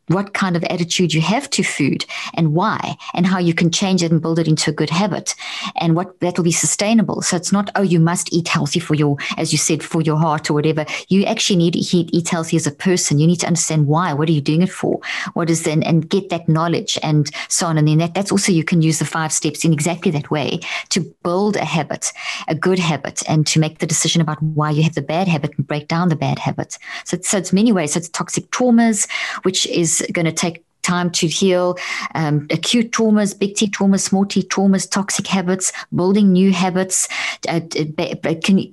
what kind of attitude you have to food and why and how you can change it and build it into a good habit and what that will be sustainable. So it's not oh you must eat healthy for your as you said for your heart or whatever. You actually need to eat, eat healthy as a person. You need to understand why. What are you doing it for? What is then and get that knowledge and so on. And then that that's also you can use the five steps in exactly that way to build a habit a good habit and to make the decision about why you have the bad habit and break down the bad habit. So, so it's many ways. So it's toxic traumas which is going to take time to heal um, acute traumas, big T traumas, small T traumas, toxic habits, building new habits, uh,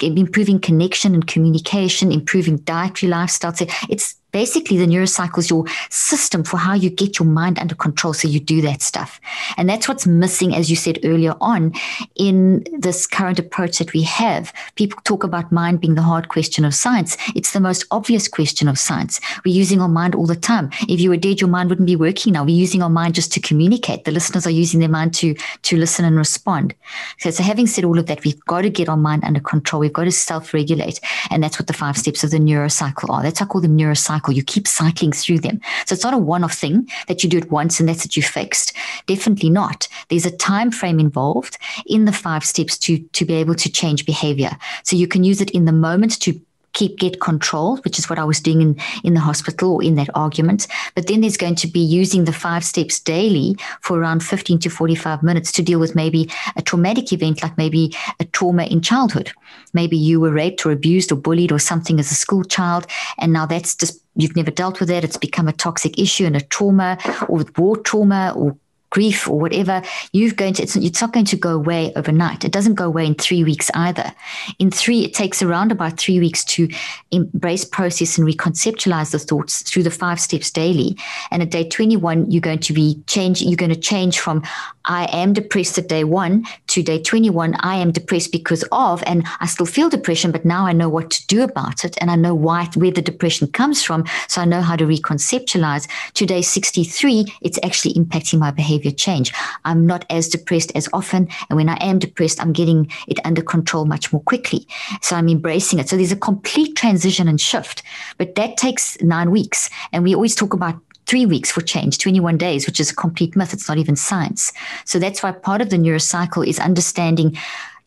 improving connection and communication, improving dietary lifestyle. It's basically the neurocycle is your system for how you get your mind under control so you do that stuff. And that's what's missing as you said earlier on in this current approach that we have. People talk about mind being the hard question of science. It's the most obvious question of science. We're using our mind all the time. If you were dead your mind wouldn't be working now. We're using our mind just to communicate. The listeners are using their mind to to listen and respond. So, so having said all of that we've got to get our mind under control. We've got to self-regulate. And that's what the five steps of the neurocycle are. That's i call them neurocycle cycle. You keep cycling through them. So it's not a one off thing that you do it once and that's it, you fixed. Definitely not. There's a time frame involved in the five steps to, to be able to change behavior. So you can use it in the moment to keep get control, which is what I was doing in, in the hospital or in that argument. But then there's going to be using the five steps daily for around 15 to 45 minutes to deal with maybe a traumatic event, like maybe a trauma in childhood. Maybe you were raped or abused or bullied or something as a school child. And now that's just, you've never dealt with that. It's become a toxic issue and a trauma or with war trauma or grief or whatever, you've going to, it's, it's not going to go away overnight. It doesn't go away in three weeks either. In three, it takes around about three weeks to embrace, process, and reconceptualize the thoughts through the five steps daily. And at day 21, you're going to be changing, you're going to change from I am depressed at day one to day 21. I am depressed because of, and I still feel depression, but now I know what to do about it. And I know why, where the depression comes from. So I know how to reconceptualize. To day 63, it's actually impacting my behavior behavior change. I'm not as depressed as often. And when I am depressed, I'm getting it under control much more quickly. So I'm embracing it. So there's a complete transition and shift, but that takes nine weeks. And we always talk about three weeks for change, 21 days, which is a complete myth. It's not even science. So that's why part of the neurocycle is understanding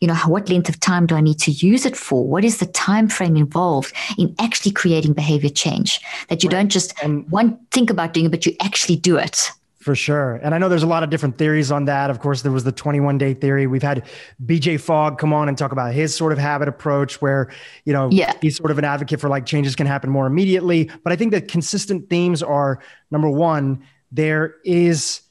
you know what length of time do i need to use it for what is the time frame involved in actually creating behavior change that you right. don't just and one think about doing it but you actually do it for sure. And I know there's a lot of different theories on that. Of course, there was the 21 day theory. We've had BJ Fogg come on and talk about his sort of habit approach where, you know, yeah. he's sort of an advocate for like changes can happen more immediately. But I think the consistent themes are number one, there is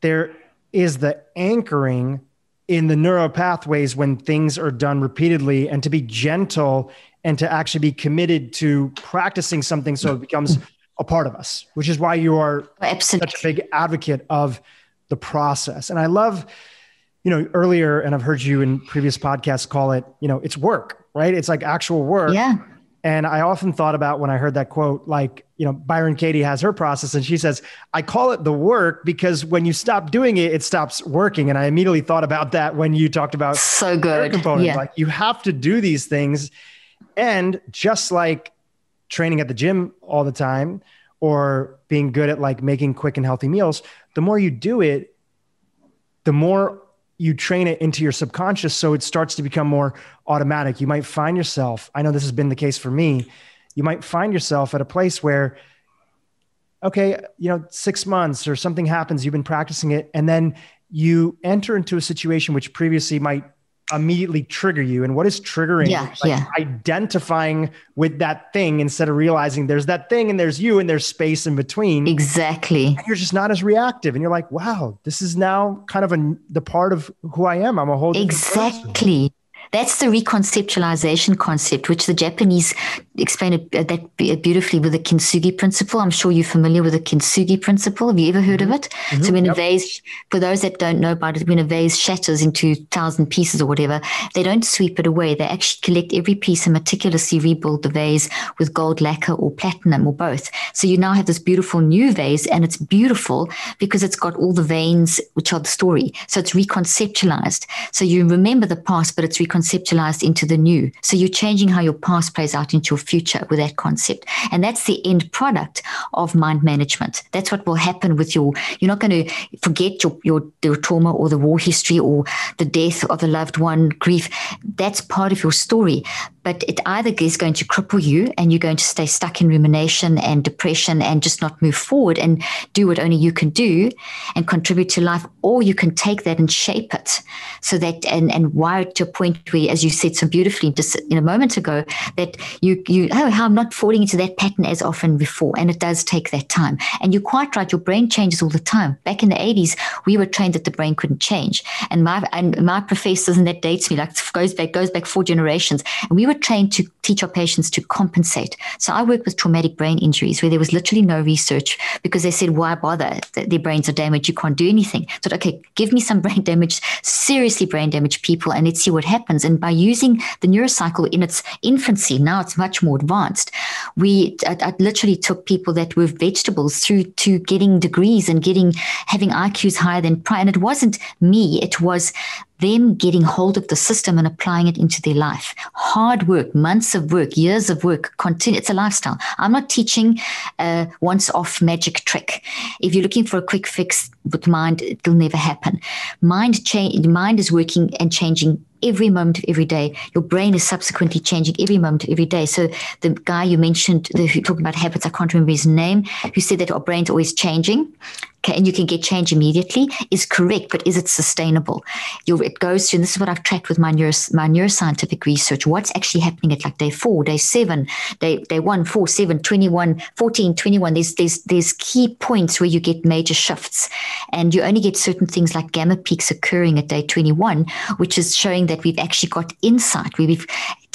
there is the anchoring in the neural pathways when things are done repeatedly and to be gentle and to actually be committed to practicing something so it becomes a part of us, which is why you are oh, Absolutely. such a big advocate of the process. And I love, you know, earlier, and I've heard you in previous podcasts call it, you know, it's work, right? It's like actual work. Yeah. And I often thought about when I heard that quote, like, you know, Byron Katie has her process and she says, I call it the work because when you stop doing it, it stops working. And I immediately thought about that when you talked about so good component. Yeah. Like you have to do these things. And just like training at the gym all the time or being good at like making quick and healthy meals, the more you do it, the more you train it into your subconscious so it starts to become more automatic. You might find yourself, I know this has been the case for me, you might find yourself at a place where okay, you know, 6 months or something happens, you've been practicing it and then you enter into a situation which previously might immediately trigger you. And what is triggering? Yeah, like yeah. Identifying with that thing instead of realizing there's that thing and there's you and there's space in between. Exactly. And you're just not as reactive. And you're like, wow, this is now kind of a, the part of who I am. I'm a whole exactly. That's the reconceptualization concept, which the Japanese explain it uh, that beautifully with the kintsugi principle. I'm sure you're familiar with the kintsugi principle. Have you ever heard mm-hmm. of it? Mm-hmm. So when yep. a vase, for those that don't know about it, when a vase shatters into thousand pieces or whatever, they don't sweep it away. They actually collect every piece and meticulously rebuild the vase with gold lacquer or platinum or both. So you now have this beautiful new vase, and it's beautiful because it's got all the veins which are the story. So it's reconceptualized. So you remember the past, but it's reconceptualized into the new. So you're changing how your past plays out into your future with that concept. And that's the end product of mind management. That's what will happen with your, you're not going to forget your, your, your trauma or the war history or the death of a loved one, grief. That's part of your story but it either is going to cripple you and you're going to stay stuck in rumination and depression and just not move forward and do what only you can do and contribute to life, or you can take that and shape it so that and, and wire it to a point where, as you said so beautifully just in a moment ago, that you you oh how I'm not falling into that pattern as often before. And it does take that time. And you're quite right, your brain changes all the time. Back in the 80s, we were trained that the brain couldn't change. And my and my professors, and that dates me, like goes back, goes back four generations. And we were trained to teach our patients to compensate. So I worked with traumatic brain injuries where there was literally no research because they said, why bother? Their brains are damaged. You can't do anything. So, okay, give me some brain damage, seriously brain damaged people, and let's see what happens. And by using the neurocycle in its infancy, now it's much more advanced. We I, I literally took people that were vegetables through to getting degrees and getting having IQs higher than prior. And it wasn't me, it was them getting hold of the system and applying it into their life. Hard work, months of work, years of work, continue. It's a lifestyle. I'm not teaching a once off magic trick. If you're looking for a quick fix with mind, it'll never happen. Mind change, mind is working and changing every moment of every day. Your brain is subsequently changing every moment of every day. So the guy you mentioned, the, who talking about habits, I can't remember his name, who said that our brain's always changing and you can get change immediately is correct, but is it sustainable? You're, it goes to, and this is what I've tracked with my, neuros, my neuroscientific research. What's actually happening at like day four, day seven, day, day one, four, seven, 21, 14, 21. There's, there's, there's key points where you get major shifts and you only get certain things like gamma peaks occurring at day 21, which is showing that we've actually got insight we've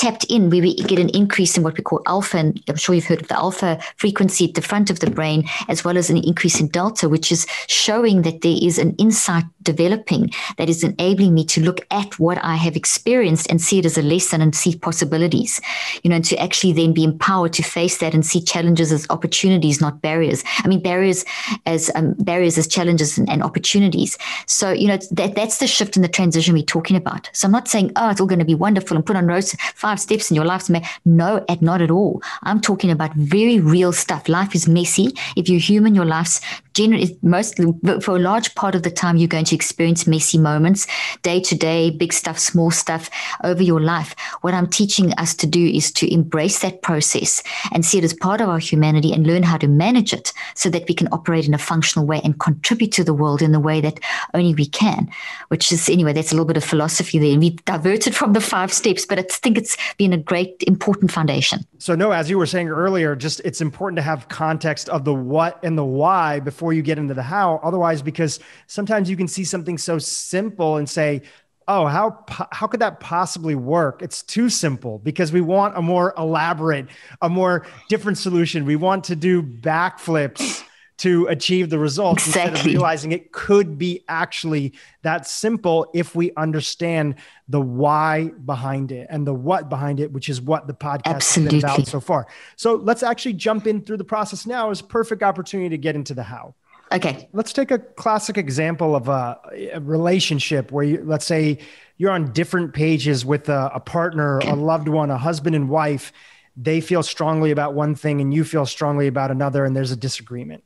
tapped in, we get an increase in what we call alpha. And I'm sure you've heard of the alpha frequency at the front of the brain, as well as an increase in delta, which is showing that there is an insight developing that is enabling me to look at what I have experienced and see it as a lesson and see possibilities, you know, and to actually then be empowered to face that and see challenges as opportunities, not barriers. I mean, barriers as um, barriers as challenges and, and opportunities. So, you know, that, that's the shift in the transition we're talking about. So I'm not saying, oh, it's all going to be wonderful and put on rose five steps in your life. No, at not at all. I'm talking about very real stuff. Life is messy. If you're human, your life's generally mostly for a large part of the time you're going to experience messy moments. Day to day big stuff small stuff over your life. What i'm teaching us to do is to embrace that process and see it as part of our humanity and learn how to manage it so that we can operate in a functional way and contribute to the world in the way that only we can which is anyway that's a little bit of philosophy there. We diverted from the five steps but i think it's been a great important foundation. So no as you were saying earlier just it's important to have context of the what and the why before before you get into the how. Otherwise, because sometimes you can see something so simple and say, oh how how could that possibly work? It's too simple because we want a more elaborate a more different solution. We want to do backflips to achieve the results exactly. instead of realizing it could be actually that simple if we understand the why behind it and the what behind it, which is what the podcast Absolutely. has been about so far. So let's actually jump in through the process now is perfect opportunity to get into the how. Okay. Let's take a classic example of a, a relationship where you, let's say you're on different pages with a, a partner, okay. a loved one, a husband and wife. They feel strongly about one thing and you feel strongly about another, and there's a disagreement.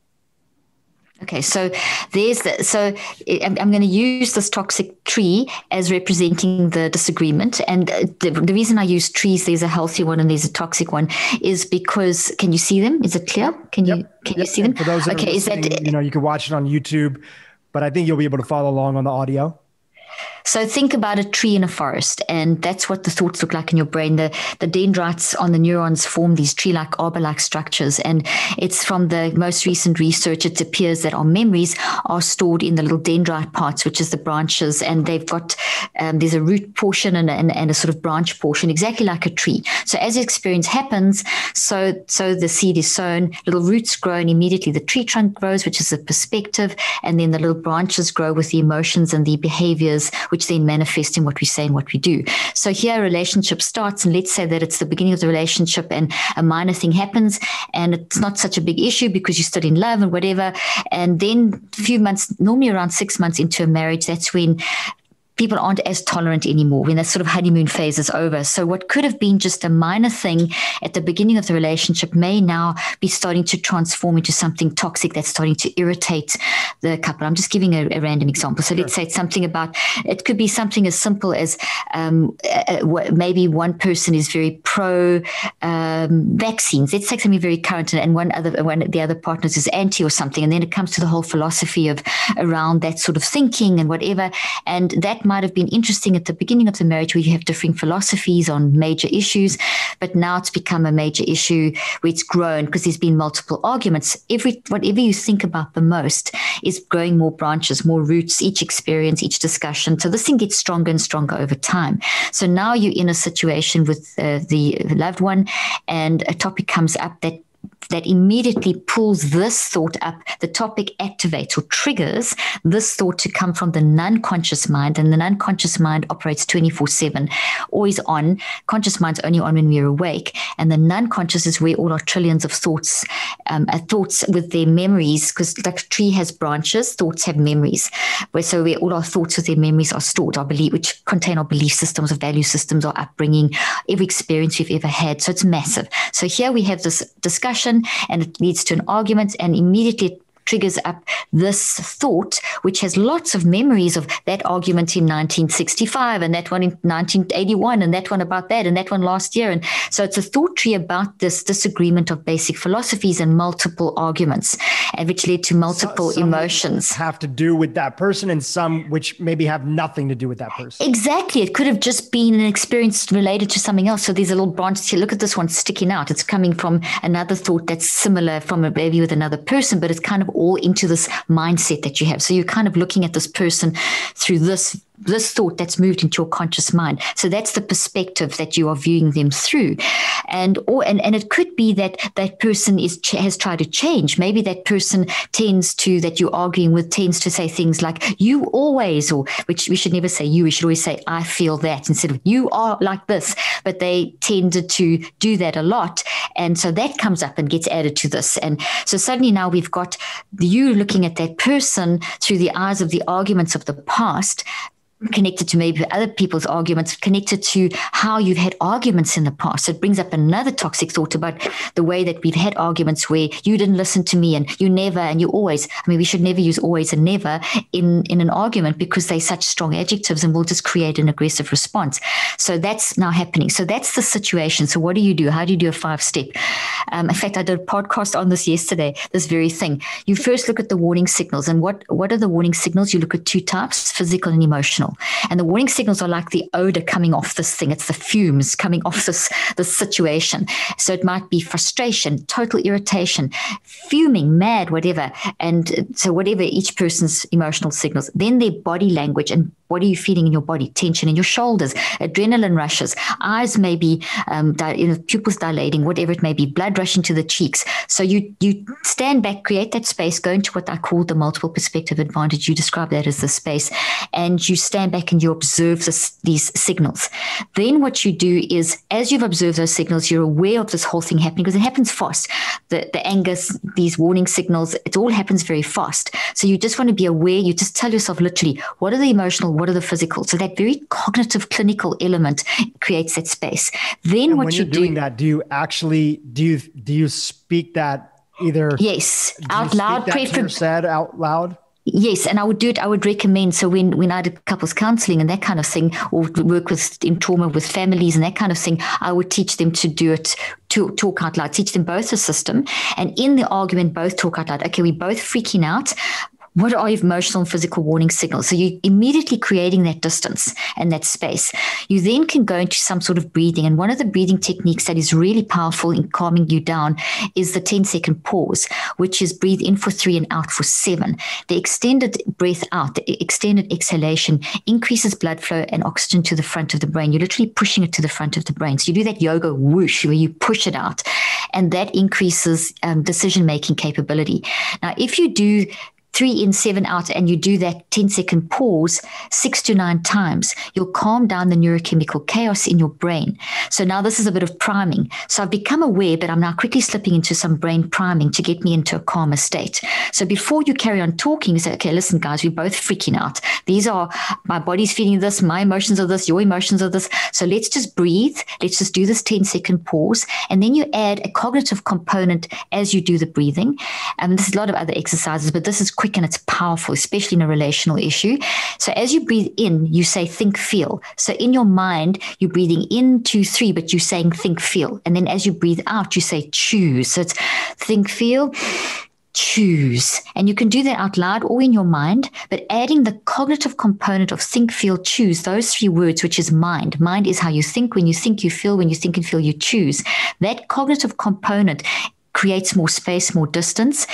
Okay, so there's the, so I'm, I'm, going to use this toxic tree as representing the disagreement, and the, the, reason I use trees, there's a healthy one and there's a toxic one, is because can you see them? Is it clear? Can you yep. can yep. you see them? And for those okay, is that you know you can watch it on YouTube, but I think you'll be able to follow along on the audio. So think about a tree in a forest, and that's what the thoughts look like in your brain. The the dendrites on the neurons form these tree-like arbor-like structures, and it's from the most recent research. It appears that our memories are stored in the little dendrite parts, which is the branches, and they've got um, there's a root portion and, and, and a sort of branch portion, exactly like a tree. So as experience happens, so so the seed is sown, little roots grow, and immediately the tree trunk grows, which is the perspective, and then the little branches grow with the emotions and the behaviors which then manifest in what we say and what we do. So here a relationship starts, and let's say that it's the beginning of the relationship and a minor thing happens, and it's not such a big issue because you're still in love and whatever. And then a few months, normally around six months into a marriage, that's when people aren't as tolerant anymore when that sort of honeymoon phase is over. So what could have been just a minor thing at the beginning of the relationship may now be starting to transform into something toxic that's starting to irritate the couple. I'm just giving a, a random example. So sure. let's say it's something about it could be something as simple as um, uh, maybe one person is very pro um, vaccines. Let's take something very current, and one other one the other partners is anti or something, and then it comes to the whole philosophy of around that sort of thinking and whatever, and that might have been interesting at the beginning of the marriage where you have differing philosophies on major issues, but now it's become a major issue where it's grown because there's been multiple arguments. Every whatever you think about the most is growing more branches, more roots, each experience, each discussion. So this thing gets stronger and stronger over time. So now you're in a situation with uh, the loved one, and a topic comes up that that immediately pulls this thought up. The topic activates or triggers this thought to come from the non conscious mind. And the non conscious mind operates 24 7, always on. Conscious mind's only on when we're awake. And the non conscious is where all our trillions of thoughts, um, uh, thoughts with their memories, because like a tree has branches, thoughts have memories. Where so where all our thoughts with their memories are stored, our belief, which contain our belief systems, our value systems, our upbringing, every experience we've ever had. So it's massive. So here we have this discussion and it leads to an argument and immediately triggers up this thought, which has lots of memories of that argument in 1965 and that one in 1981 and that one about that and that one last year. And so it's a thought tree about this disagreement of basic philosophies and multiple arguments, and which led to multiple some emotions. Have to do with that person and some which maybe have nothing to do with that person. Exactly. It could have just been an experience related to something else. So there's a little branch here. Look at this one sticking out. It's coming from another thought that's similar from a baby with another person, but it's kind of all into this mindset that you have. So you're kind of looking at this person through this this thought that's moved into your conscious mind. So that's the perspective that you are viewing them through, and or and, and it could be that that person is has tried to change. Maybe that person tends to that you're arguing with tends to say things like "you always," or which we should never say "you." We should always say "I feel that" instead of "you are like this." But they tended to do that a lot, and so that comes up and gets added to this, and so suddenly now we've got you looking at that person through the eyes of the arguments of the past connected to maybe other people's arguments, connected to how you've had arguments in the past. So it brings up another toxic thought about the way that we've had arguments where you didn't listen to me and you never and you always. I mean, we should never use always and never in, in an argument because they're such strong adjectives and will just create an aggressive response. So that's now happening. So that's the situation. So what do you do? How do you do a five step? Um, in fact, I did a podcast on this yesterday, this very thing. You first look at the warning signals and what, what are the warning signals? You look at two types, physical and emotional. And the warning signals are like the odor coming off this thing. It's the fumes coming off this, this situation. So it might be frustration, total irritation, fuming, mad, whatever. And so whatever each person's emotional signals, then their body language and what are you feeling in your body? Tension in your shoulders, adrenaline rushes, eyes maybe, um, di- you know, pupils dilating, whatever it may be, blood rushing to the cheeks. So you you stand back, create that space, go into what I call the multiple perspective advantage. You describe that as the space, and you stand back and you observe this, these signals. Then what you do is, as you've observed those signals, you're aware of this whole thing happening because it happens fast. The the anger, these warning signals, it all happens very fast. So you just want to be aware. You just tell yourself literally, what are the emotional what are the physical? So that very cognitive clinical element creates that space. Then and what when you you're do, doing that, do you actually do you do you speak that either yes out loud, prefer- said out loud? Yes, and I would do it. I would recommend. So when when I did couples counselling and that kind of thing, or work with in trauma with families and that kind of thing, I would teach them to do it to talk out loud. Teach them both a system, and in the argument, both talk out loud. Okay, we're both freaking out what are your emotional and physical warning signals? So you're immediately creating that distance and that space. You then can go into some sort of breathing. And one of the breathing techniques that is really powerful in calming you down is the 10 second pause, which is breathe in for three and out for seven. The extended breath out, the extended exhalation increases blood flow and oxygen to the front of the brain. You're literally pushing it to the front of the brain. So you do that yoga whoosh where you push it out, and that increases um, decision making capability. Now, if you do three in, seven out, and you do that 10 second pause six to nine times, you'll calm down the neurochemical chaos in your brain. So now this is a bit of priming. So I've become aware, but I'm now quickly slipping into some brain priming to get me into a calmer state. So before you carry on talking, you say, okay, listen, guys, we're both freaking out. These are my body's feeling this, my emotions are this, your emotions are this. So let's just breathe. Let's just do this 10 second pause. And then you add a cognitive component as you do the breathing. And um, there's a lot of other exercises, but this is quick and it's powerful, especially in a relational issue. So as you breathe in, you say think, feel. So in your mind, you're breathing in two, three, but you're saying think, feel. And then as you breathe out, you say choose. So it's think, feel choose. And you can do that out loud or in your mind, but adding the cognitive component of think, feel, choose, those three words, which is mind. Mind is how you think. When you think, you feel. When you think and feel, you choose. That cognitive component creates more space, more distance,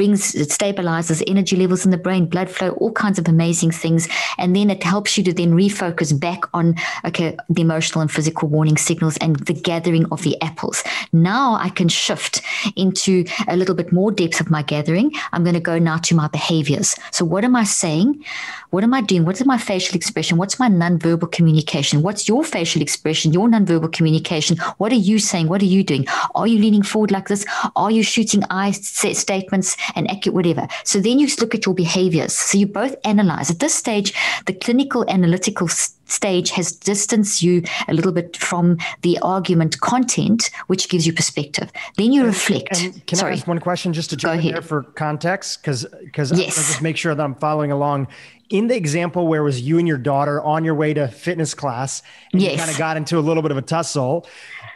brings it stabilizes energy levels in the brain, blood flow, all kinds of amazing things. And then it helps you to then refocus back on okay, the emotional and physical warning signals and the gathering of the apples. Now I can shift into a little bit more depth of my gathering. I'm going to go now to my behaviors. So what am I saying? What am I doing? What's my facial expression? What's my nonverbal communication? What's your facial expression, your nonverbal communication? What are you saying? What are you doing? Are you leaning forward like this? Are you shooting eye statements and accurate whatever? So then you look at your behaviors. So you both analyze. At this stage, the clinical analytical stage has distanced you a little bit from the argument content, which gives you perspective. Then you and, reflect. And can Sorry. I ask one question just to jump in there for context? Because because yes. I just make sure that I'm following along. In the example where it was you and your daughter on your way to fitness class, and yes. you kind of got into a little bit of a tussle,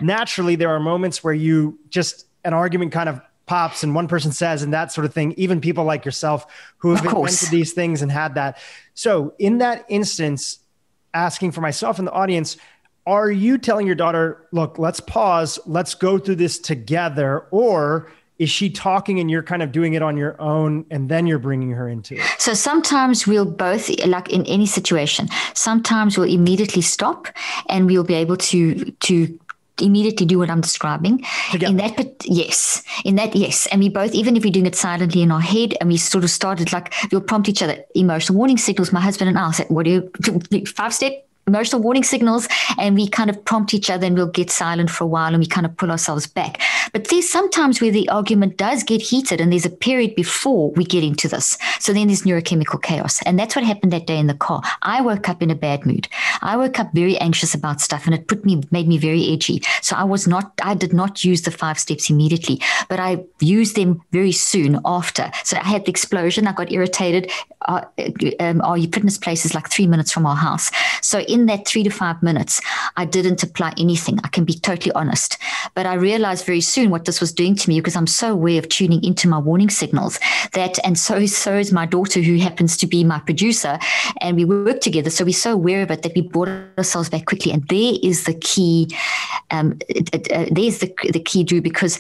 naturally there are moments where you just an argument kind of pops and one person says and that sort of thing even people like yourself who have invented these things and had that. So in that instance asking for myself and the audience are you telling your daughter look let's pause. Let's go through this together or is she talking and you're kind of doing it on your own and then you're bringing her into it? So sometimes we'll both like in any situation sometimes we'll immediately stop and we'll be able to to immediately do what I'm describing. Together. In that, but yes, in that, yes. And we both, even if we're doing it silently in our head, and we sort of started like we'll prompt each other, emotional warning signals. My husband and I said, "What do you five step emotional warning signals and we kind of prompt each other and we'll get silent for a while and we kind of pull ourselves back. But there's sometimes where the argument does get heated and there's a period before we get into this. So then there's neurochemical chaos. And that's what happened that day in the car. I woke up in a bad mood. I woke up very anxious about stuff and it put me, made me very edgy. So I was not, I did not use the five steps immediately, but I used them very soon after. So I had the explosion. I got irritated. Our, um, our fitness place is like three minutes from our house. So in that three to five minutes, I didn't apply anything. I can be totally honest. But I realized very soon what this was doing to me because I'm so aware of tuning into my warning signals that, and so, so is my daughter, who happens to be my producer, and we work together. So we're so aware of it that we brought ourselves back quickly. And there is the key. Um, uh, there's the, the key, Dhru, because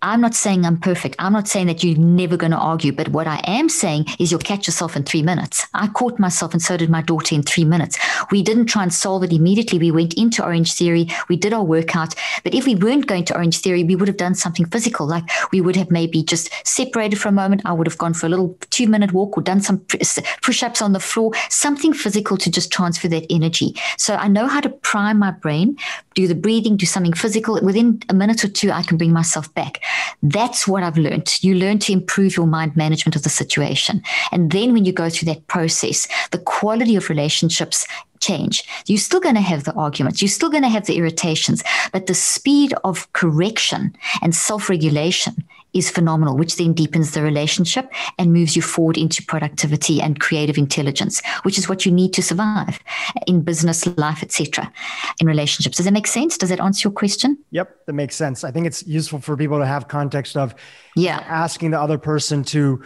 I'm not saying I'm perfect. I'm not saying that you're never going to argue. But what I am saying is you'll catch yourself in three minutes. I caught myself, and so did my daughter in three minutes. We didn't try and solve it immediately. We went into Orangetheory. We did our workout. But if we weren't going to Orangetheory, we would have done something physical. Like we would have maybe just separated for a moment. I would have gone for a little two minute walk or done some push ups on the floor, something physical to just transfer that energy. So I know how to prime my brain, do the breathing, do something physical. Within a minute or two, I can bring myself back. That's what I've learned. You learn to improve your mind management of the situation. And then when you go through that process, the quality of relationships change. You're still going to have the arguments, you're still going to have the irritations, but the speed of correction and self regulation is phenomenal, which then deepens the relationship and moves you forward into productivity and creative intelligence, which is what you need to survive in business, life, etc., in relationships. Does that make sense? Does that answer your question? Yep, that makes sense. I think it's useful for people to have context of yeah asking the other person to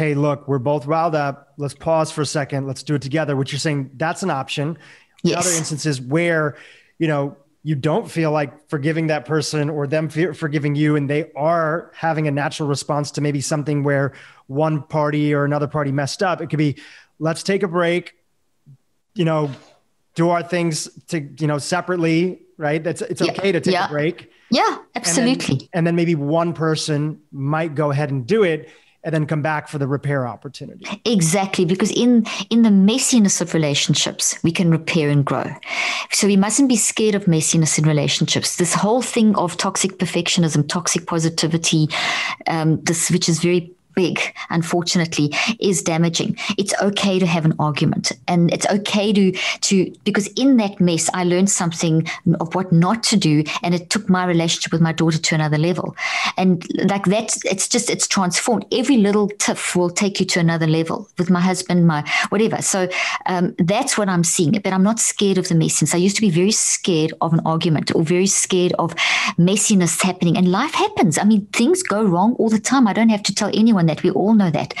hey, look, we're both riled up. Let's pause for a second. Let's do it together. Which you're saying that's an option. Yes. In other instances where, you know, you don't feel like forgiving that person or them forgiving you, and they are having a natural response to maybe something where one party or another party messed up. It could be, let's take a break, you know, do our things to, you know, separately, right? That's it's okay yeah. to take yeah. a break. Yeah, absolutely. And then, and then maybe one person might go ahead and do it and then come back for the repair opportunity. Exactly because in in the messiness of relationships we can repair and grow. So we mustn't be scared of messiness in relationships. This whole thing of toxic perfectionism toxic positivity um, this which is very big, unfortunately, is damaging. It's okay to have an argument and it's okay to, to, because in that mess, I learned something of what not to do. And it took my relationship with my daughter to another level. And like that, it's just, it's transformed. Every little tiff will take you to another level with my husband, my whatever. So um, that's what I'm seeing. But I'm not scared of the messiness. I used to be very scared of an argument or very scared of messiness happening. And life happens. I mean, things go wrong all the time. I don't have to tell anyone that. We all know that.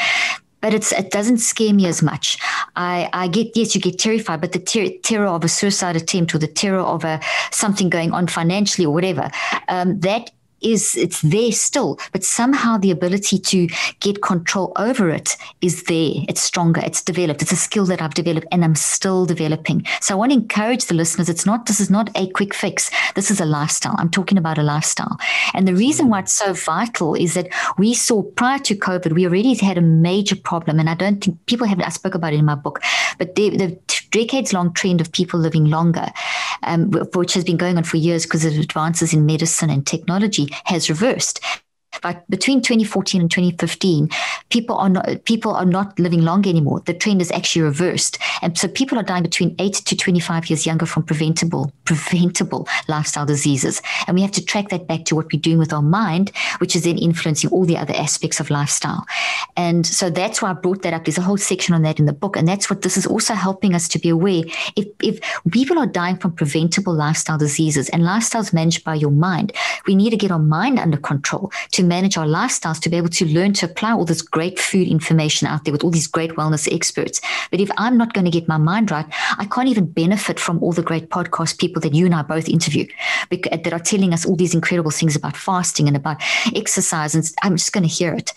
But it's it doesn't scare me as much. I, I get yes, you get terrified, but the ter- terror of a suicide attempt or the terror of a something going on financially or whatever, um, that is it's there still, but somehow the ability to get control over it is there. It's stronger. It's developed. It's a skill that I've developed and I'm still developing. So I want to encourage the listeners. It's not this is not a quick fix. This is a lifestyle. I'm talking about a lifestyle. And the reason why it's so vital is that we saw prior to COVID, we already had a major problem. And I don't think people have I spoke about it in my book, but the, the decades long trend of people living longer, um, which has been going on for years because of advances in medicine and technology, has reversed. But between 2014 and 2015, people are not people are not living long anymore. The trend is actually reversed, and so people are dying between eight to 25 years younger from preventable preventable lifestyle diseases. And we have to track that back to what we're doing with our mind, which is then influencing all the other aspects of lifestyle. And so that's why I brought that up. There's a whole section on that in the book, and that's what this is also helping us to be aware. If if people are dying from preventable lifestyle diseases and lifestyles managed by your mind, we need to get our mind under control to manage our lifestyles to be able to learn to apply all this great food information out there with all these great wellness experts. But if I'm not going to get my mind right, I can't even benefit from all the great podcast people that you and I both interview that are telling us all these incredible things about fasting and about exercise. And I'm just going to hear it.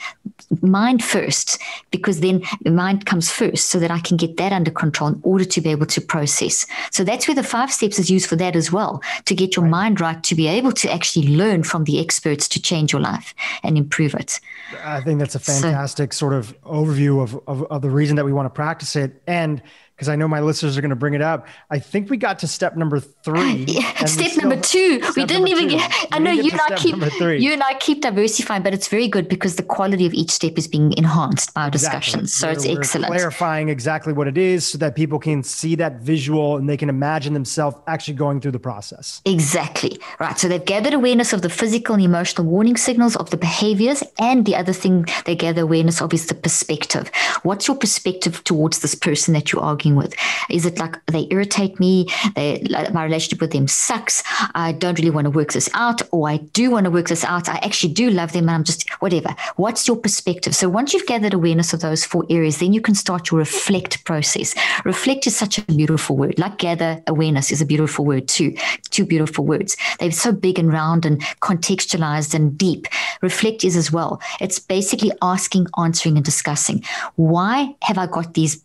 Mind first, because then mind comes first so that I can get that under control in order to be able to process. So that's where the five steps is used for that as well, to get your mind right, to be able to actually learn from the experts to change your life and improve it. I think that's a fantastic so, sort of overview of, of, of the reason that we want to practice it. And because I know my listeners are going to bring it up. I think we got to step number three. Ah, yeah, step number two. Step we didn't even two. get. I know you and I keep you and I keep diversifying, but it's very good because the quality of each step is being enhanced by our exactly. discussions. So we're, it's excellent. Clarifying exactly what it is so that people can see that visual and they can imagine themselves actually going through the process. Exactly right. So they've gathered awareness of the physical and emotional warning signals of the behaviors, and the other thing they gather awareness of is the perspective. What's your perspective towards this person that you are? Arguing with? Is it like they irritate me? They, my relationship with them sucks. I don't really want to work this out, or I do want to work this out. I actually do love them, and I'm just whatever. What's your perspective? So once you've gathered awareness of those four areas, then you can start your reflect process. Reflect is such a beautiful word. Like gather awareness is a beautiful word too. Two beautiful words. They're so big and round and contextualized and deep. Reflect is as well. It's basically asking, answering, and discussing. Why have I got these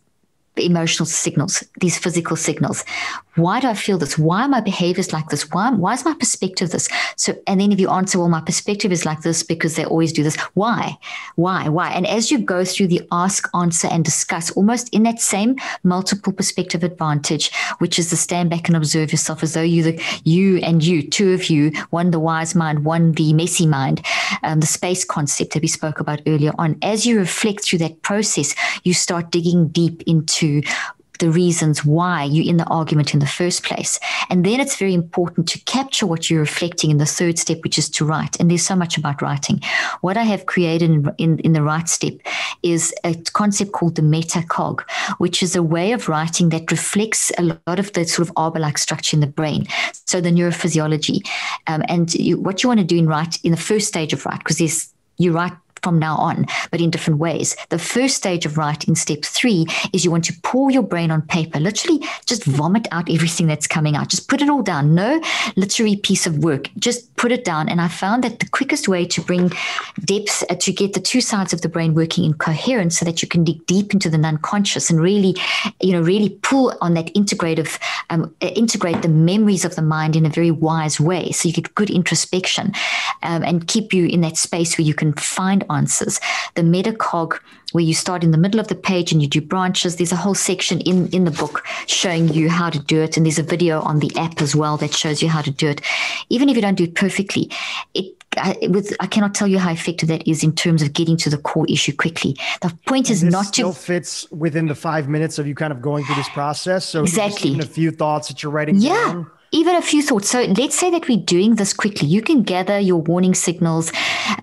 emotional signals, these physical signals. Why do I feel this? Why are my behaviors like this? Why, why is my perspective this? So, and then if you answer, well, my perspective is like this because they always do this. Why? Why? Why? And as you go through the ask, answer, and discuss, almost in that same multiple perspective advantage, which is the stand back and observe yourself as though you, the you and you, two of you, one the wise mind, one the messy mind, um, the space concept that we spoke about earlier on. As you reflect through that process, you start digging deep into the reasons why you're in the argument in the first place. And then it's very important to capture what you're reflecting in the third step, which is to write. And there's so much about writing. What I have created in, in, in the right step is a concept called the metacog, which is a way of writing that reflects a lot of the sort of arbor-like structure in the brain. So the neurophysiology. Um, and you, what you want to do in write in the first stage of write, because there's you write from now on, but in different ways. The first stage of writing, step three, is you want to pour your brain on paper, literally just vomit out everything that's coming out. Just put it all down. No literary piece of work. Just put it down. And I found that the quickest way to bring depth, uh, to get the two sides of the brain working in coherence so that you can dig deep into the non-conscious and really, you know, really pull on that integrative, um, uh, integrate the memories of the mind in a very wise way. So you get good introspection um, and keep you in that space where you can find answers. The metacog where you start in the middle of the page and you do branches. There's a whole section in, in the book showing you how to do it. And there's a video on the app as well that shows you how to do it. Even if you don't do it perfectly, it I, with, I cannot tell you how effective that is in terms of getting to the core issue quickly. The point is not still to fits within the five minutes of you kind of going through this process. So exactly a few thoughts that you're writing yeah. down even a few thoughts. So let's say that we're doing this quickly. You can gather your warning signals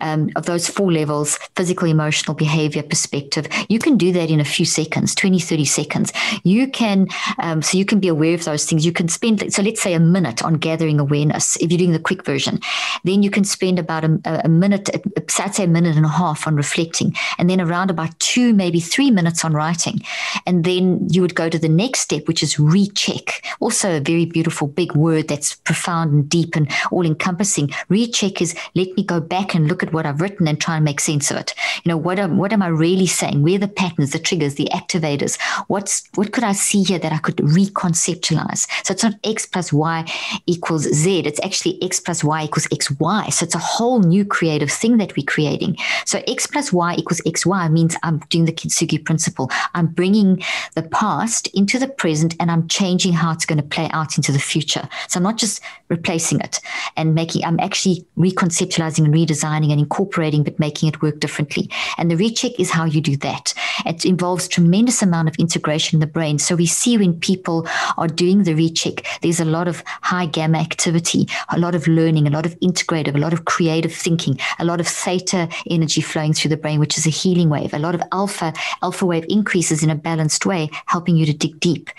um, of those four levels physical, emotional, behavior, perspective. You can do that in a few seconds, 20, 30 seconds. You can, um, so you can be aware of those things. You can spend, so let's say a minute on gathering awareness if you're doing the quick version. Then you can spend about a, a minute, I'd say a minute and a half on reflecting, and then around about two, maybe three minutes on writing. And then you would go to the next step, which is recheck. Also, a very beautiful big word that's profound and deep and all encompassing. Recheck is let me go back and look at what I've written and try and make sense of it. You know, what am, what am I really saying? Where are the patterns, the triggers, the activators? What's what could I see here that I could reconceptualize? So it's not x plus y equals z. It's actually x plus y equals xy. So it's a whole new creative thing that we're creating. So x plus y equals xy means I'm doing the kintsugi principle. I'm bringing the past into the present and I'm changing how it's going to play out into the future. So I'm not just replacing it and making, I'm actually reconceptualizing and redesigning and incorporating, but making it work differently. And the recheck is how you do that. It involves tremendous amount of integration in the brain. So we see when people are doing the recheck, there's a lot of high gamma activity, a lot of learning, a lot of integrative, a lot of creative thinking, a lot of theta energy flowing through the brain, which is a healing wave, a lot of alpha, alpha wave increases in a balanced way, helping you to dig deep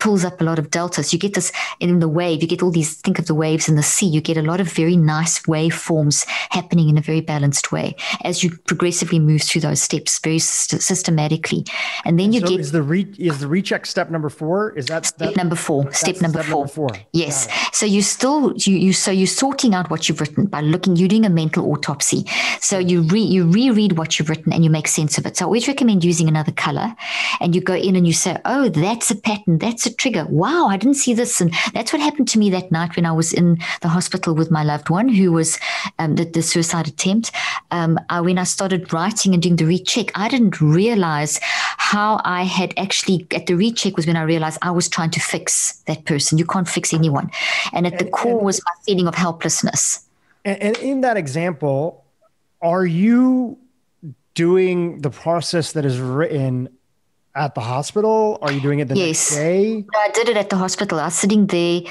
pulls up a lot of deltas. You get this in the wave, you get all these, think of the waves in the sea, you get a lot of very nice waveforms happening in a very balanced way as you progressively move through those steps very systematically. And then you so get. Is the, re- is the recheck step number four? Is that step that, number four? Step number step four. Number four. Yes. So you still, you, you, so you're sorting out what you've written by looking, you're doing a mental autopsy. So you re, you reread what you've written and you make sense of it. So I always recommend using another color and you go in and you say, oh, that's a pattern. That's a a trigger. Wow, I didn't see this. And that's what happened to me that night when I was in the hospital with my loved one who was um, the, the, suicide attempt. Um, I, when I started writing and doing the recheck, I didn't realize how I had actually, at the recheck was when I realized I was trying to fix that person. You can't fix anyone. And at and, the core and, was my feeling of helplessness. And, and in that example, are you doing the process that is written at the hospital? Are you doing it the yes. next day? No, I did it at the hospital. I was sitting there.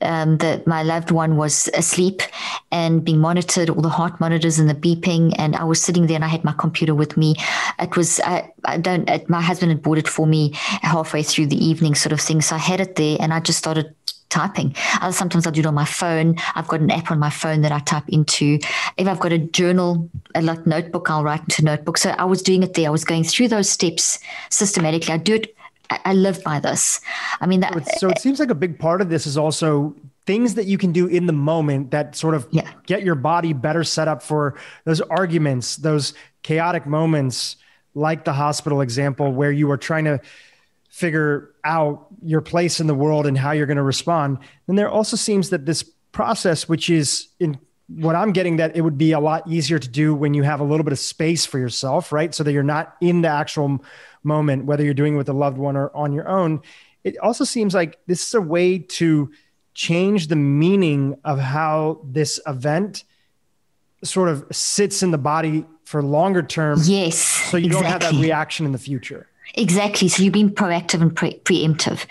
Um, the, my loved one was asleep and being monitored, all the heart monitors and the beeping. And I was sitting there and I had my computer with me. It was, I, I don't, it, my husband had bought it for me halfway through the evening, sort of thing. So I had it there and I just started typing. Uh, sometimes I'll do it on my phone. I've got an app on my phone that I type into. If I've got a journal, a notebook, I'll write into notebook. So I was doing it there. I was going through those steps systematically. I do it. I live by this. I mean, that, so it seems like a big part of this is also things that you can do in the moment that sort of yeah. get your body better set up for those arguments, those chaotic moments, like the hospital example where you are trying to figure out your place in the world and how you're going to respond. Then there also seems that this process, which is in what I'm getting, that it would be a lot easier to do when you have a little bit of space for yourself, right? So that you're not in the actual moment, whether you're doing it with a loved one or on your own. It also seems like this is a way to change the meaning of how this event sort of sits in the body for longer term. Yes. So you exactly. don't have that reaction in the future. Exactly. So you've been proactive and pre- preemptive,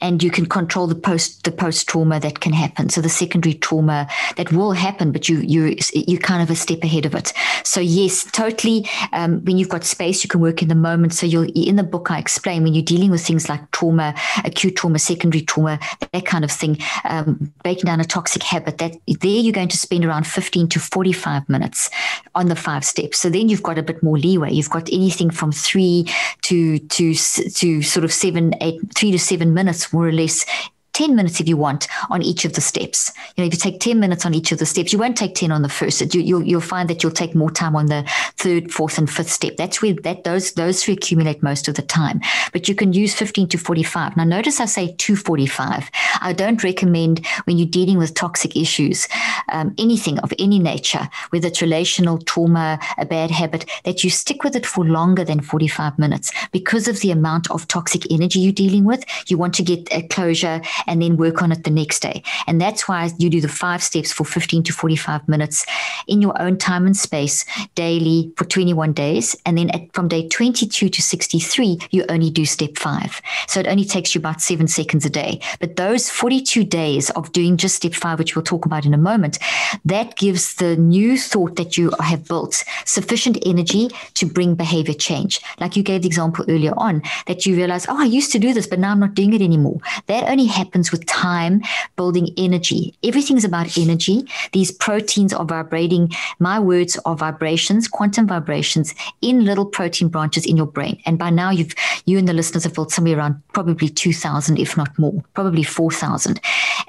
and you can control the post the post trauma that can happen. So the secondary trauma that will happen, but you you you kind of a step ahead of it. So yes, totally. Um, when you've got space, you can work in the moment. So you'll in the book I explain when you're dealing with things like trauma, acute trauma, secondary trauma, that kind of thing, um, breaking down a toxic habit. That there you're going to spend around 15 to 45 minutes on the five steps. So then you've got a bit more leeway. You've got anything from three to to to sort of seven, eight, three to seven minutes, more or less, 10 minutes if you want on each of the steps. You know, if you take 10 minutes on each of the steps, you won't take 10 on the first. You, will you'll, find that you'll take more time on the third, fourth, and fifth step. That's where that those those three accumulate most of the time. But you can use 15 to 45. Now, notice I say 245. I don't recommend when you're dealing with toxic issues, um, anything of any nature, whether it's relational trauma, a bad habit, that you stick with it for longer than 45 minutes because of the amount of toxic energy you're dealing with. You want to get a closure and then work on it the next day. And that's why you do the five steps for 15 to 45 minutes in your own time and space daily for 21 days. And then at, from day 22 to 63, you only do step five. So it only takes you about seven seconds a day. But those 42 days of doing just step five, which we'll talk about in a moment, that gives the new thought that you have built sufficient energy to bring behavior change. Like you gave the example earlier on that you realize, oh, I used to do this, but now I'm not doing it anymore. That only happens happens with time, building energy. Everything's about energy. These proteins are vibrating. My words are vibrations, quantum vibrations in little protein branches in your brain. And by now, you've you and the listeners have built somewhere around probably 2,000, if not more, probably 4,000.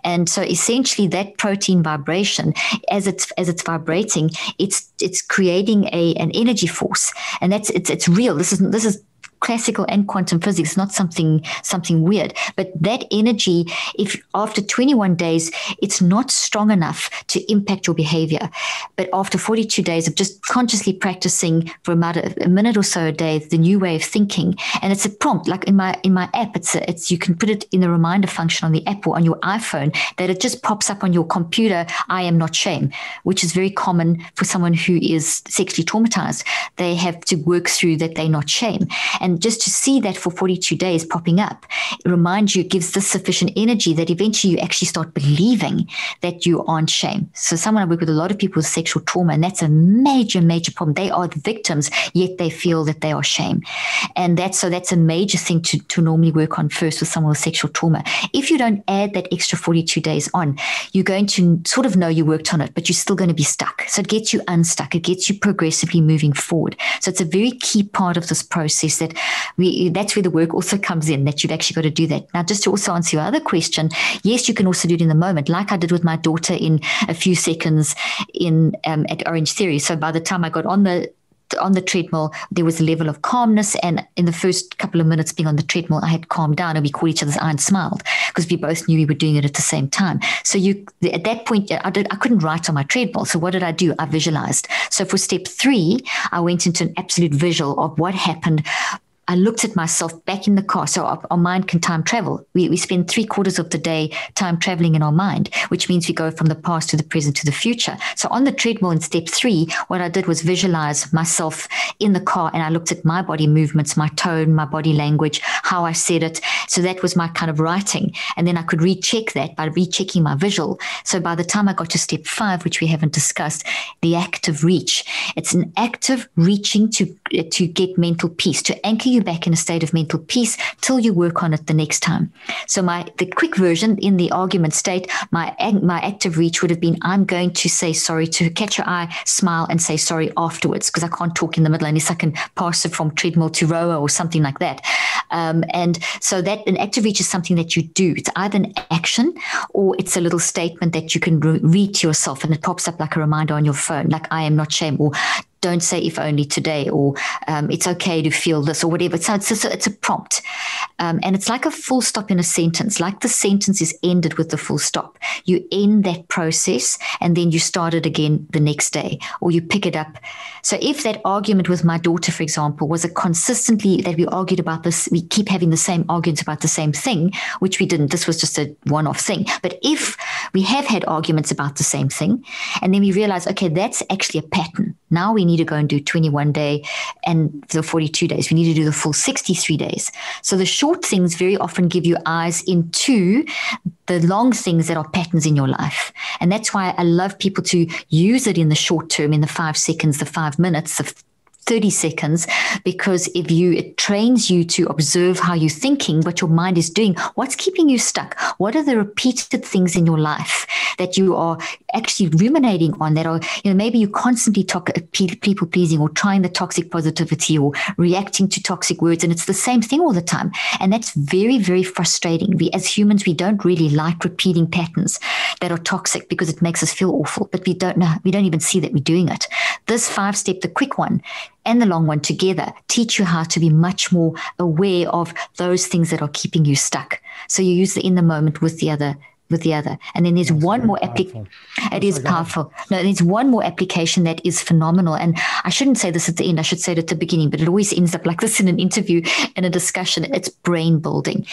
And so essentially, that protein vibration, as it's as it's vibrating, it's it's creating a an energy force, and that's it's it's real. This is this is classical and quantum physics, not something something weird. But that energy, if after 21 days, it's not strong enough to impact your behavior. But after 42 days of just consciously practicing for a, a minute or so a day, the new way of thinking, and it's a prompt, like in my in my app, it's a, it's you can put it in the reminder function on the app or on your iPhone that it just pops up on your computer. I am not shame, which is very common for someone who is sexually traumatized. They have to work through that they're not shame. And and just to see that for 42 days popping up, it reminds you, gives this sufficient energy that eventually you actually start believing that you aren't shame. So someone I work with a lot of people with sexual trauma, and that's a major, major problem. They are the victims, yet they feel that they are shame. And that's so that's a major thing to, to normally work on first with someone with sexual trauma. If you don't add that extra 42 days on, you're going to sort of know you worked on it, but you're still going to be stuck. So it gets you unstuck. It gets you progressively moving forward. So it's a very key part of this process that we that's where the work also comes in that you've actually got to do that. Now, just to also answer your other question, yes, you can also do it in the moment, like I did with my daughter in a few seconds in um, at Orangetheory. So by the time I got on the on the treadmill, there was a level of calmness. And in the first couple of minutes being on the treadmill, I had calmed down and we caught each other's eye and smiled because we both knew we were doing it at the same time. So you, at that point, I, did, I couldn't write on my treadmill. So what did I do? I visualized. So for step three, I went into an absolute visual of what happened I looked at myself back in the car. So our, our, mind can time travel. We, we spend three quarters of the day time traveling in our mind, which means we go from the past to the present to the future. So on the treadmill in step three, what I did was visualize myself in the car and I looked at my body movements, my tone, my body language, how I said it. So that was my kind of writing. And then I could recheck that by rechecking my visual. So by the time I got to step five, which we haven't discussed, the active reach, it's an active reaching to, to get mental peace, to anchor you you back in a state of mental peace till you work on it the next time. So my the quick version in the argument state, my my active reach would have been I'm going to say sorry to catch your eye, smile, and say sorry afterwards because I can't talk in the middle unless I can pass it from treadmill to rower or something like that. Um, and so that an active reach is something that you do. It's either an action or it's a little statement that you can re- read to yourself and it pops up like a reminder on your phone, like I am not shame or don't say if only today or um, it's okay to feel this or whatever. So it's, a, it's a prompt. Um, and it's like a full stop in a sentence, like the sentence is ended with the full stop. You end that process and then you start it again the next day or you pick it up. So if that argument with my daughter, for example, was a consistently that we argued about this, we keep having the same arguments about the same thing, which we didn't. This was just a one off thing. But if We have had arguments about the same thing. And then we realize, okay, that's actually a pattern. Now we need to go and do 21 day and the 42 days. We need to do the full 63 days. So the short things very often give you eyes into the long things that are patterns in your life. And that's why I love people to use it in the short term, in the five seconds, the five minutes, the 30 seconds because if you it trains you to observe how you're thinking what your mind is doing what's keeping you stuck what are the repeated things in your life that you are actually ruminating on that are you know maybe you constantly talk uh, people pleasing or trying the toxic positivity or reacting to toxic words and it's the same thing all the time. And that's very very frustrating. We as humans we don't really like repeating patterns that are toxic because it makes us feel awful but we don't know we don't even see that we're doing it. This five step the quick one and the long one together teach you how to be much more aware of those things that are keeping you stuck. So you use the in the moment with the other with the other. And then there's That's one more application. It is powerful. No, there's one more application that is phenomenal. And I shouldn't say this at the end. I should say it at the beginning, but it always ends up like this in an interview in a discussion. It's brain building.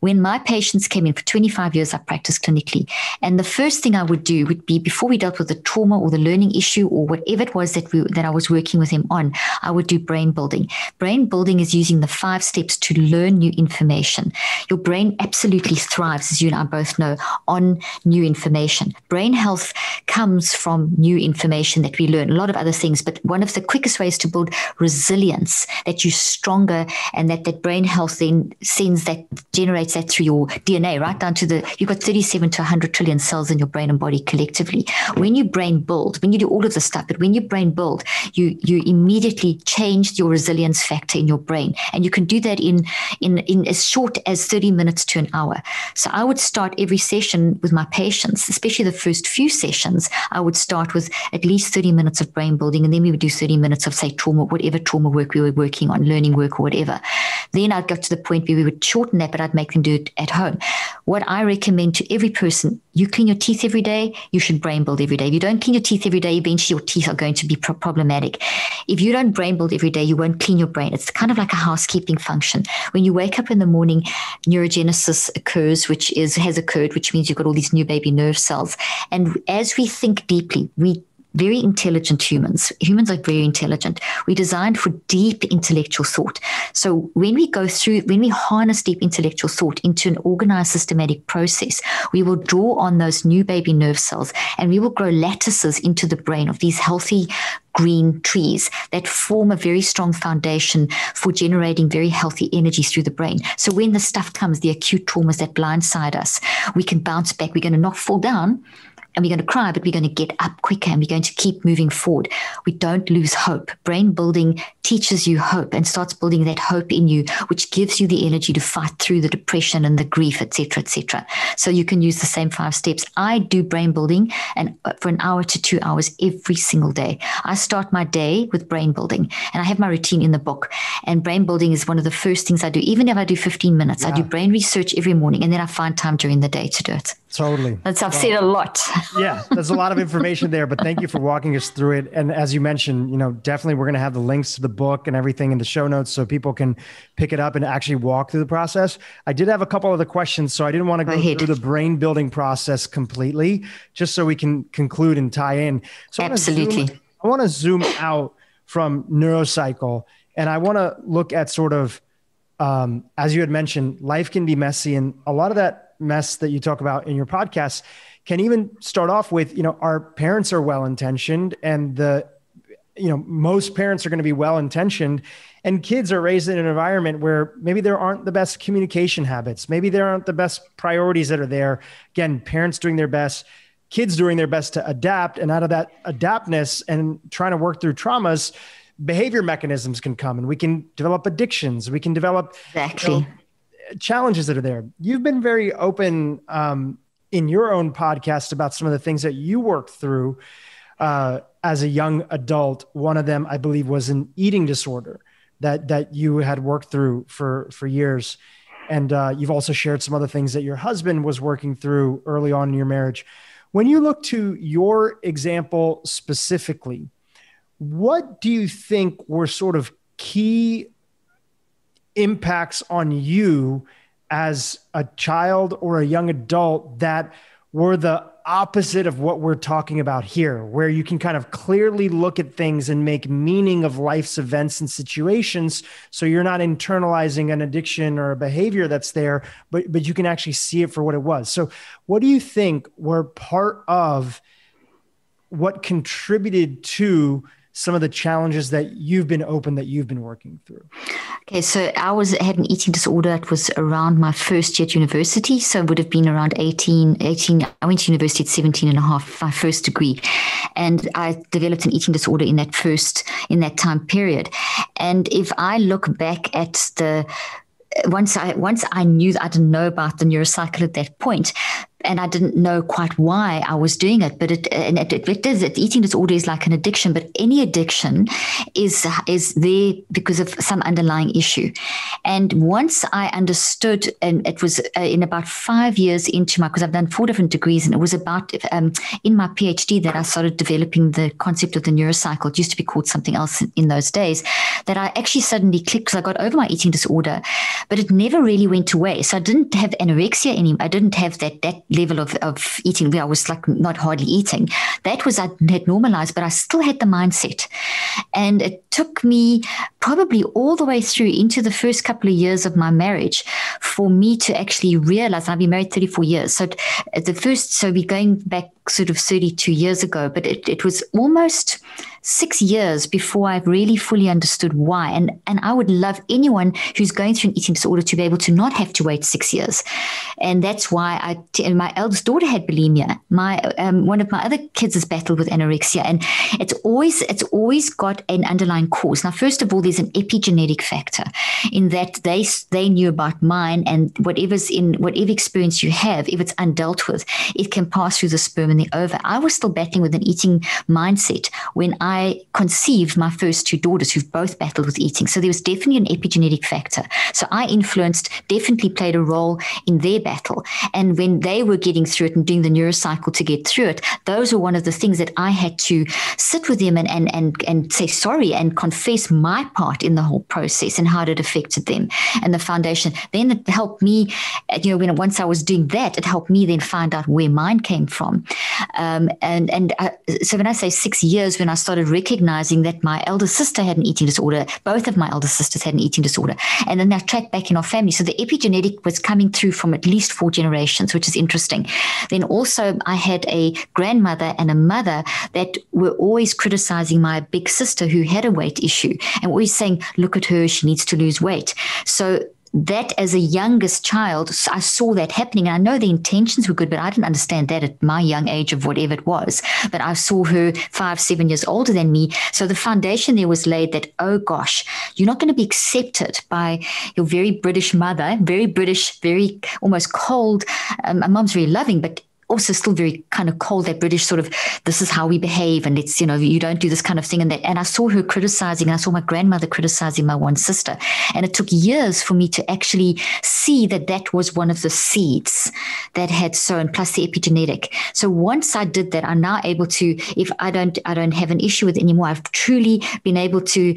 When my patients came in for 25 years, I practiced clinically. And the first thing I would do would be before we dealt with the trauma or the learning issue or whatever it was that we that I was working with him on, I would do brain building. Brain building is using the five steps to learn new information. Your brain absolutely thrives, as you and I both know, on new information. Brain health comes from new information that we learn, a lot of other things, but one of the quickest ways to build resilience, that you're stronger and that that brain health then sends that, generates that through your DNA, right down to the, you've got 37 to 100 trillion cells in your brain and body collectively. When you brain build, when you do all of this stuff, but when you brain build, you, you immediately change your resilience factor in your brain. And you can do that in, in, in as short as 30 minutes to an hour. So I would start every session session with my patients, especially the first few sessions, I would start with at least 30 minutes of brain building, and then we would do 30 minutes of, say, trauma, whatever trauma work we were working on, learning work or whatever. Then I'd go to the point where we would shorten that, but I'd make them do it at home. What I recommend to every person, you clean your teeth every day, you should brain build every day. If you don't clean your teeth every day, eventually your teeth are going to be pro- problematic. If you don't brain build every day, you won't clean your brain. It's kind of like a housekeeping function. When you wake up in the morning, neurogenesis occurs, which is has occurred, which means you've got all these new baby nerve cells. And as we think deeply, we very intelligent humans. Humans are very intelligent. We're designed for deep intellectual thought. So when we go through, when we harness deep intellectual thought into an organized systematic process, we will draw on those new baby nerve cells and we will grow lattices into the brain of these healthy green trees that form a very strong foundation for generating very healthy energy through the brain. So when the stuff comes, the acute traumas that blindside us, we can bounce back. We're going to not fall down and we're going to cry, but we're going to get up quicker and we're going to keep moving forward. We don't lose hope. Brain building teaches you hope and starts building that hope in you, which gives you the energy to fight through the depression and the grief, etc., etc. So you can use the same five steps. I do brain building and uh, for an hour to two hours every single day. I start my day with brain building and I have my routine in the book. And brain building is one of the first things I do. Even if I do 15 minutes, yeah. I do brain research every morning and then I find time during the day to do it. Totally. That's I've seen a lot. yeah, there's a lot of information there, but thank you for walking us through it. And as you mentioned, you know, definitely we're going to have the links to the book and everything in the show notes so people can pick it up and actually walk through the process. I did have a couple other questions, so I didn't want to go, go through the brain building process completely, just so we can conclude and tie in. So absolutely, I want to zoom, zoom out from neurocycle, and I want to look at sort of, um, as you had mentioned, life can be messy, and a lot of that mess that you talk about in your podcast can even start off with you know our parents are well intentioned and the you know most parents are going to be well intentioned and kids are raised in an environment where maybe there aren't the best communication habits maybe there aren't the best priorities that are there. Again parents doing their best kids doing their best to adapt and out of that adaptness and trying to work through traumas behavior mechanisms can come and we can develop addictions we can develop exactly you know, challenges that are there. You've been very open um, in your own podcast about some of the things that you worked through uh, as a young adult. One of them, I believe, was an eating disorder that that you had worked through for for years, and uh, you've also shared some other things that your husband was working through early on in your marriage. When you look to your example specifically, what do you think were sort of key impacts on you as a child or a young adult that were the opposite of what we're talking about here, where you can kind of clearly look at things and make meaning of life's events and situations. So you're not internalizing an addiction or a behavior that's there, but, but you can actually see it for what it was. So, what do you think were part of what contributed to some of the challenges that you've been open that you've been working through? Okay, so I was had an eating disorder. It was around my first year at university, so it would have been around 18, 18. I went to university at 17 and a half, my first degree, and I developed an eating disorder in that first in that time period. And if I look back at the once I once I knew I didn't know about the neurocycle at that point, and I didn't know quite why I was doing it. But it and it, it, it is it, eating disorder is like an addiction, but any addiction is is there because of some underlying issue. And once I understood, and it was uh, in about five years into my because I've done four different degrees, and it was about um, in my PhD that I started developing the concept of the neurocycle. It used to be called something else in, in those days. That I actually suddenly clicked because I got over my eating disorder, but it never really went away. So I didn't have anorexia anymore. I didn't have that that level of, of eating where I was like not hardly eating. That was I had normalized, but I still had the mindset. And it took me probably all the way through into the first couple of years of my marriage for me to actually realize I've been married 34 years. So the first, so we're going back sort of 32 years ago, but it, it was almost six years before I really fully understood why. And, and I would love anyone who's going through an eating disorder to be able to not have to wait six years. And that's why I, my eldest daughter had bulimia. My, um, one of my other kids has battled with anorexia and it's always, it's always got an underlying cause. Now, first of all, there's an epigenetic factor in that they, they knew about mine and whatever's in whatever experience you have, if it's undealt with, it can pass through the sperm and the ova. I was still battling with an eating mindset when I I conceived my first two daughters who've both battled with eating. So there was definitely an epigenetic factor. So I influenced, definitely played a role in their battle. And when they were getting through it and doing the neurocycle to get through it, those were one of the things that I had to sit with them and, and, and, and say sorry and confess my part in the whole process and how it affected them and the foundation. Then it helped me, you know, when once I was doing that, it helped me then find out where mine came from. Um, and and I, uh, so when I say six years, when I started recognizing that my elder sister had an eating disorder. Both of my elder sisters had an eating disorder. And then I tracked back in our family. So the epigenetic was coming through from at least four generations, which is interesting. Then also, I had a grandmother and a mother that were always criticizing my big sister who had a weight issue and always saying, look at her, she needs to lose weight. So that as a youngest child, I saw that happening. And I know the intentions were good, but I didn't understand that at my young age of whatever it was. But I saw her five, seven years older than me. So the foundation there was laid that, oh gosh, you're not going to be accepted by your very British mother, very British, very almost cold. Um, my mom's very loving, but also still very kind of cold, that British sort of, this is how we behave and it's, you know, you don't do this kind of thing. And that, and I saw her criticizing, and I saw my grandmother criticizing my one sister. And it took years for me to actually see that that was one of the seeds that had sown, plus the epigenetic. So once I did that, I'm now able to, if I don't, I don't have an issue with it anymore, I've truly been able to,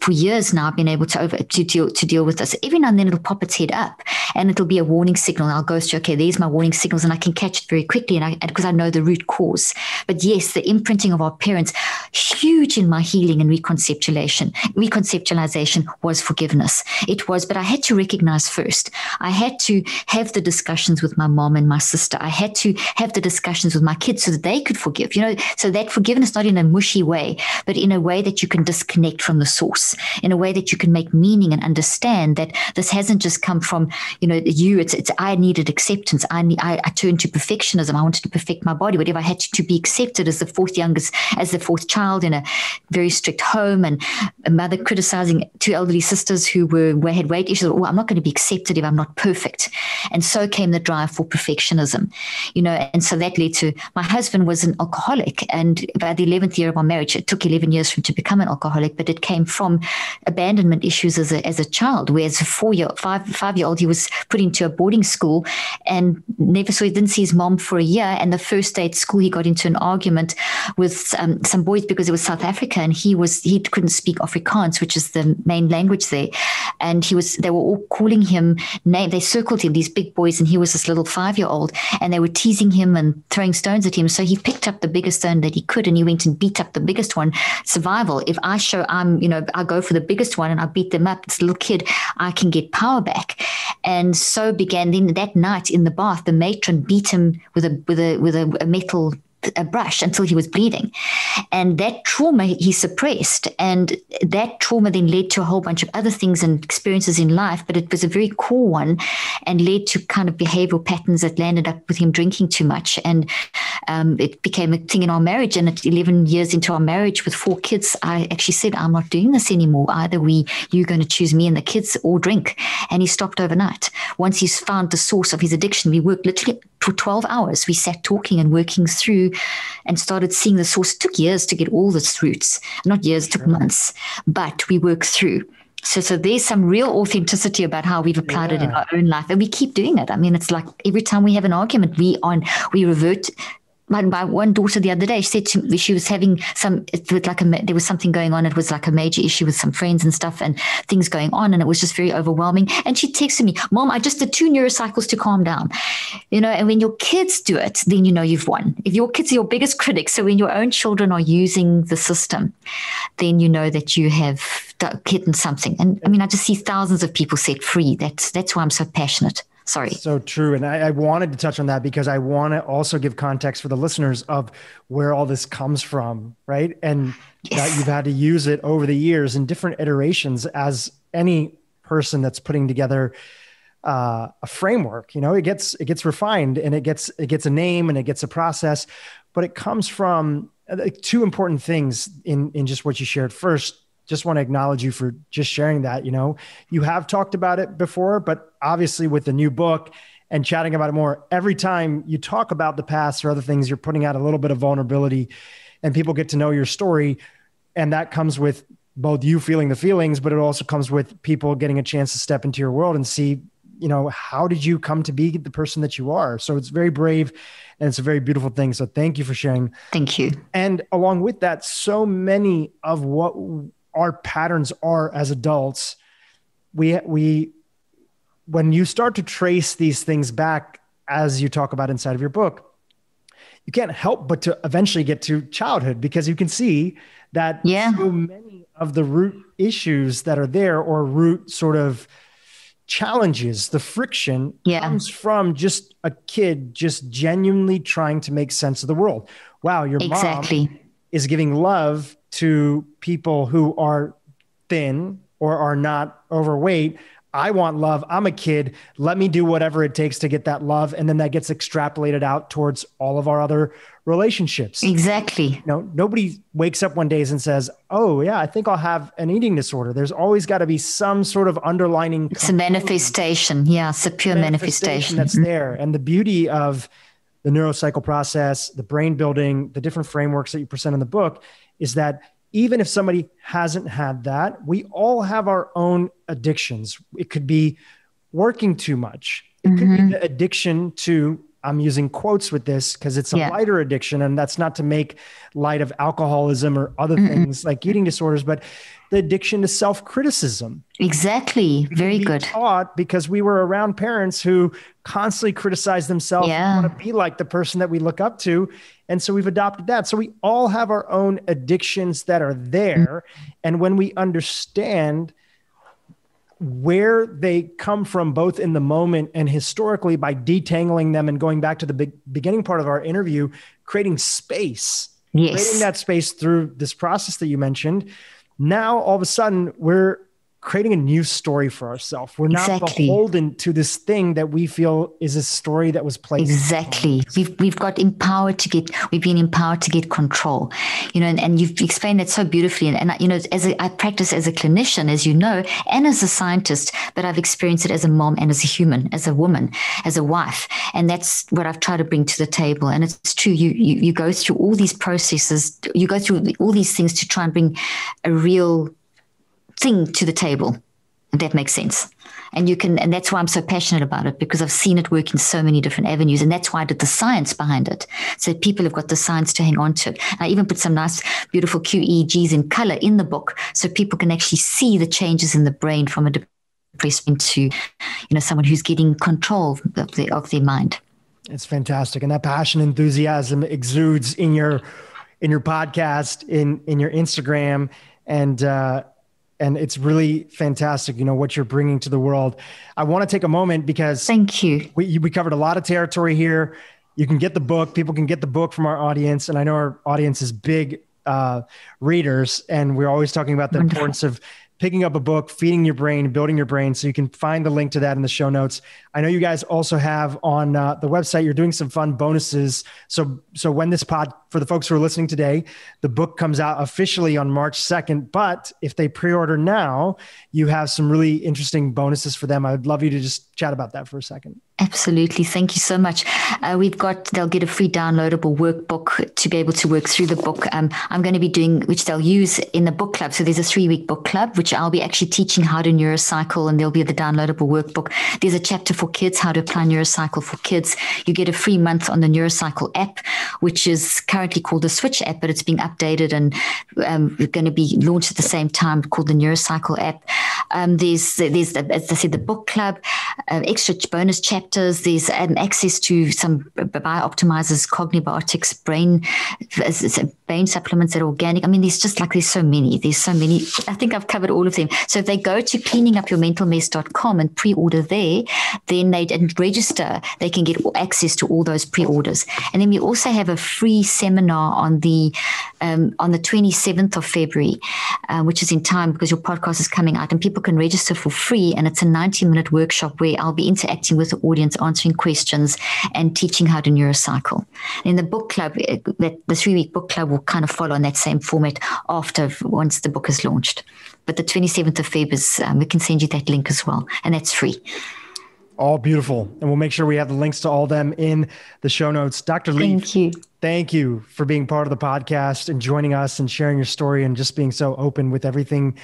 for years now, I've been able to over to deal to deal with this. Every now and then it'll pop its head up and it'll be a warning signal. And I'll go through, okay, there's my warning signals, and I can catch it very quickly and I because I know the root cause. But yes, the imprinting of our parents, huge in my healing and reconceptualization. Reconceptualization was forgiveness. It was, but I had to recognize first. I had to have the discussions with my mom and my sister. I had to have the discussions with my kids so that they could forgive. You know, so that forgiveness not in a mushy way, but in a way that you can disconnect from the source, in a way that you can make meaning and understand that this hasn't just come from, you know, you. It's it's I needed acceptance. I need, I, I turned to perfectionism. I wanted to perfect my body, whatever I had to, be accepted as the fourth youngest, as the fourth child in a very strict home, and a mother criticizing two elderly sisters who were had weight issues. Oh, I'm not going to be accepted if I'm not perfect. And so came the drive for perfectionism, you know. And so that led to my husband was an alcoholic, and by the 11th year of our marriage, it took 11 years for him to become an alcoholic, but it came from abandonment issues as a as a child. Whereas a four year, five five year old, he was put into a boarding school and never saw, he didn't see his mom for a year. And the first day at school, he got into an argument with um, some boys, because it was South Africa and he was he couldn't speak Afrikaans, which is the main language there. And he was they were all calling him name they circled him, these big boys, and he was this little five year old, and they were teasing him and throwing stones at him. So he picked up the biggest stone that he could and he went and beat up the biggest one. Survival. If I show I'm, you know, I go for the biggest one and I beat them up, this little kid, I can get power back. And so began then that night in the bath, the matron beat him with a with a with a, a metal a brush until he was bleeding. And that trauma he suppressed. And that trauma then led to a whole bunch of other things and experiences in life, but it was a very core one and led to kind of behavioral patterns that landed up with him drinking too much. And um, it became a thing in our marriage. And at 11 years into our marriage with four kids, I actually said, I'm not doing this anymore. Either we, you're going to choose me and the kids or drink. And he stopped overnight. Once he's found the source of his addiction, we worked literally for 12 hours. We sat talking and working through and started seeing the source. It took years to get all the roots, not years, it took months, but we worked through. So, so there's some real authenticity about how we've applied yeah. it in our own life, and we keep doing it. I mean, it's like every time we have an argument, we on we revert my, my one daughter the other day, she said to me, she was having some, like a, there was something going on. It was like a major issue with some friends and stuff and things going on. And it was just very overwhelming. And she texted me, Mom, I just did two neurocycles to calm down. You know, and when your kids do it, then you know you've won. If your kids are your biggest critics, so when your own children are using the system, then you know that you have hidden something. And I mean, I just see thousands of people set free. That's, that's why I'm so passionate. Sorry. So true. And I, I, wanted to touch on that because I want to also give context for the listeners of where all this comes from, right? And yes. that you've had to use it over the years in different iterations as any person that's putting together uh, a framework. You know, it gets it gets refined and it gets it gets a name and it gets a process, but it comes from uh, two important things in in just what you shared. First, just want to acknowledge you for just sharing that. You know, you have talked about it before, but obviously with the new book and chatting about it more, every time you talk about the past or other things, you're putting out a little bit of vulnerability and people get to know your story. And that comes with both you feeling the feelings, but it also comes with people getting a chance to step into your world and see, you know, how did you come to be the person that you are? So it's very brave and it's a very beautiful thing. So thank you for sharing. Thank you. And along with that, so many of what our patterns are as adults, we we when you start to trace these things back as you talk about inside of your book, you can't help but to eventually get to childhood because you can see that yeah. so many of the root issues that are there or root sort of challenges, the friction yeah. comes from just a kid just genuinely trying to make sense of the world. Wow, your exactly. mom is giving love to people who are thin or are not overweight. I want love. I'm a kid. Let me do whatever it takes to get that love. And then that gets extrapolated out towards all of our other relationships. Exactly. You know, nobody wakes up one day and says, Oh, yeah, I think I'll have an eating disorder. There's always got to be some sort of underlining. It's a manifestation. Yeah, it's a pure manifestation, manifestation that's mm-hmm. there. And the beauty of the neurocycle process, the brain building, the different frameworks that you present in the book is that even if somebody hasn't had that, we all have our own addictions. It could be working too much. It mm-hmm. could be mm-hmm. the addiction to, I'm using quotes with this because it's a yeah. lighter addiction. And that's not to make light of alcoholism or other mm things like eating disorders, but the addiction to self criticism. Exactly. Very good. Taught because we were around parents who constantly criticize themselves yeah. want to be like the person that we look up to. And so we've adopted that. So we all have our own addictions that are there. Mm-hmm. And when we understand where they come from, both in the moment and historically, by detangling them and going back to the big, beginning part of our interview, creating space, yes. creating that space through this process that you mentioned now all of a sudden we're creating a new story for ourselves. We're not exactly. beholden to this thing that we feel is a story that was placed. Exactly. We've we've got empowered to get we've been empowered to get control. You know, and, and you've explained that so beautifully. And, and you know, as a, I practice as a clinician, as you know, and as a scientist, but I've experienced it as a mom and as a human, as a woman, as a wife. And that's what I've tried to bring to the table. And it's true, you you, you go through all these processes, you go through all these things to try and bring a real thing to the table. That makes sense. and you can and that's why i'm so passionate about it because i've seen it work in so many different avenues and that's why i did the science behind it so people have got the science to hang on to i even put some nice beautiful QEEGs in color in the book so people can actually see the changes in the brain from a depressed into you know someone who's getting control of, the, of their mind it's fantastic and that passion enthusiasm exudes in your in your podcast in in your instagram and uh and it's really fantastic you know what you're bringing to the world. I want to take a moment because thank you. we, we covered a lot of territory here. You can get the book people can get the book from our audience and i know our audience is big uh, readers and we're always talking about the Wonderful. importance of picking up a book, feeding your brain, building your brain. So you can find the link to that in the show notes. I know you guys also have on uh, the website. You're doing some fun bonuses. So so when this pod for the folks who are listening today, the book comes out officially on March 2nd. But if they pre-order now, you have some really interesting bonuses for them. I'd love you to just chat about that for a second. Absolutely. Thank you so much. Uh, we've got, they'll get a free downloadable workbook to be able to work through the book. Um, I'm going to be doing, which they'll use in the book club. So there's a three week book club, which I'll be actually teaching how to neurocycle, and there'll be the downloadable workbook. There's a chapter for kids, how to apply neurocycle for kids. You get a free month on the neurocycle app, which is currently called the Switch app, but it's being updated and um, going to be launched at the same time called the neurocycle app. Um, there's, there's, as I said, the book club, uh, extra bonus chapter There's um, access to some BiOptimizers, cognibiotics, brain brain supplements that are organic. I mean, there's just like there's so many. There's so many. I think I've covered all of them. So if they go to cleaningupyourmentalmess.com and pre-order there, then they and register, they can get access to all those pre-orders. And then we also have a free seminar on the um, on the 27th of February, uh, which is in time because your podcast is coming out, and people can register for free. And it's a 90 minute workshop where I'll be interacting with the audience, answering questions, and teaching how to neurocycle. In the book club, uh, that the three week book club will kind of follow on that same format after once the book is launched. But the 27th of Feb is, um, we can send you that link as well, and that's free. All beautiful. And we'll make sure we have the links to all them in the show notes. Dr. Leaf, thank you. Thank you for being part of the podcast and joining us and sharing your story and just being so open with everything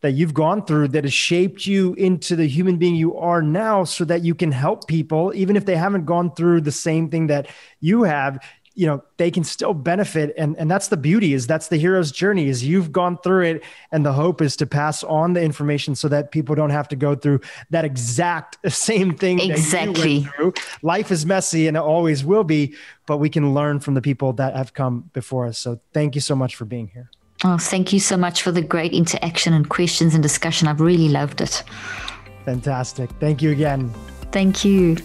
that you've gone through that has shaped you into the human being you are now so that you can help people even if they haven't gone through the same thing that you have you know they can still benefit. And and that's the beauty is that's the hero's journey is you've gone through it and the hope is to pass on the information so that people don't have to go through that exact same thing exactly. life is messy and it always will be but we can learn from the people that have come before us. So thank you so much for being here. Oh thank you so much for the great interaction and questions and discussion. I've really loved it. Fantastic. Thank you again. Thank you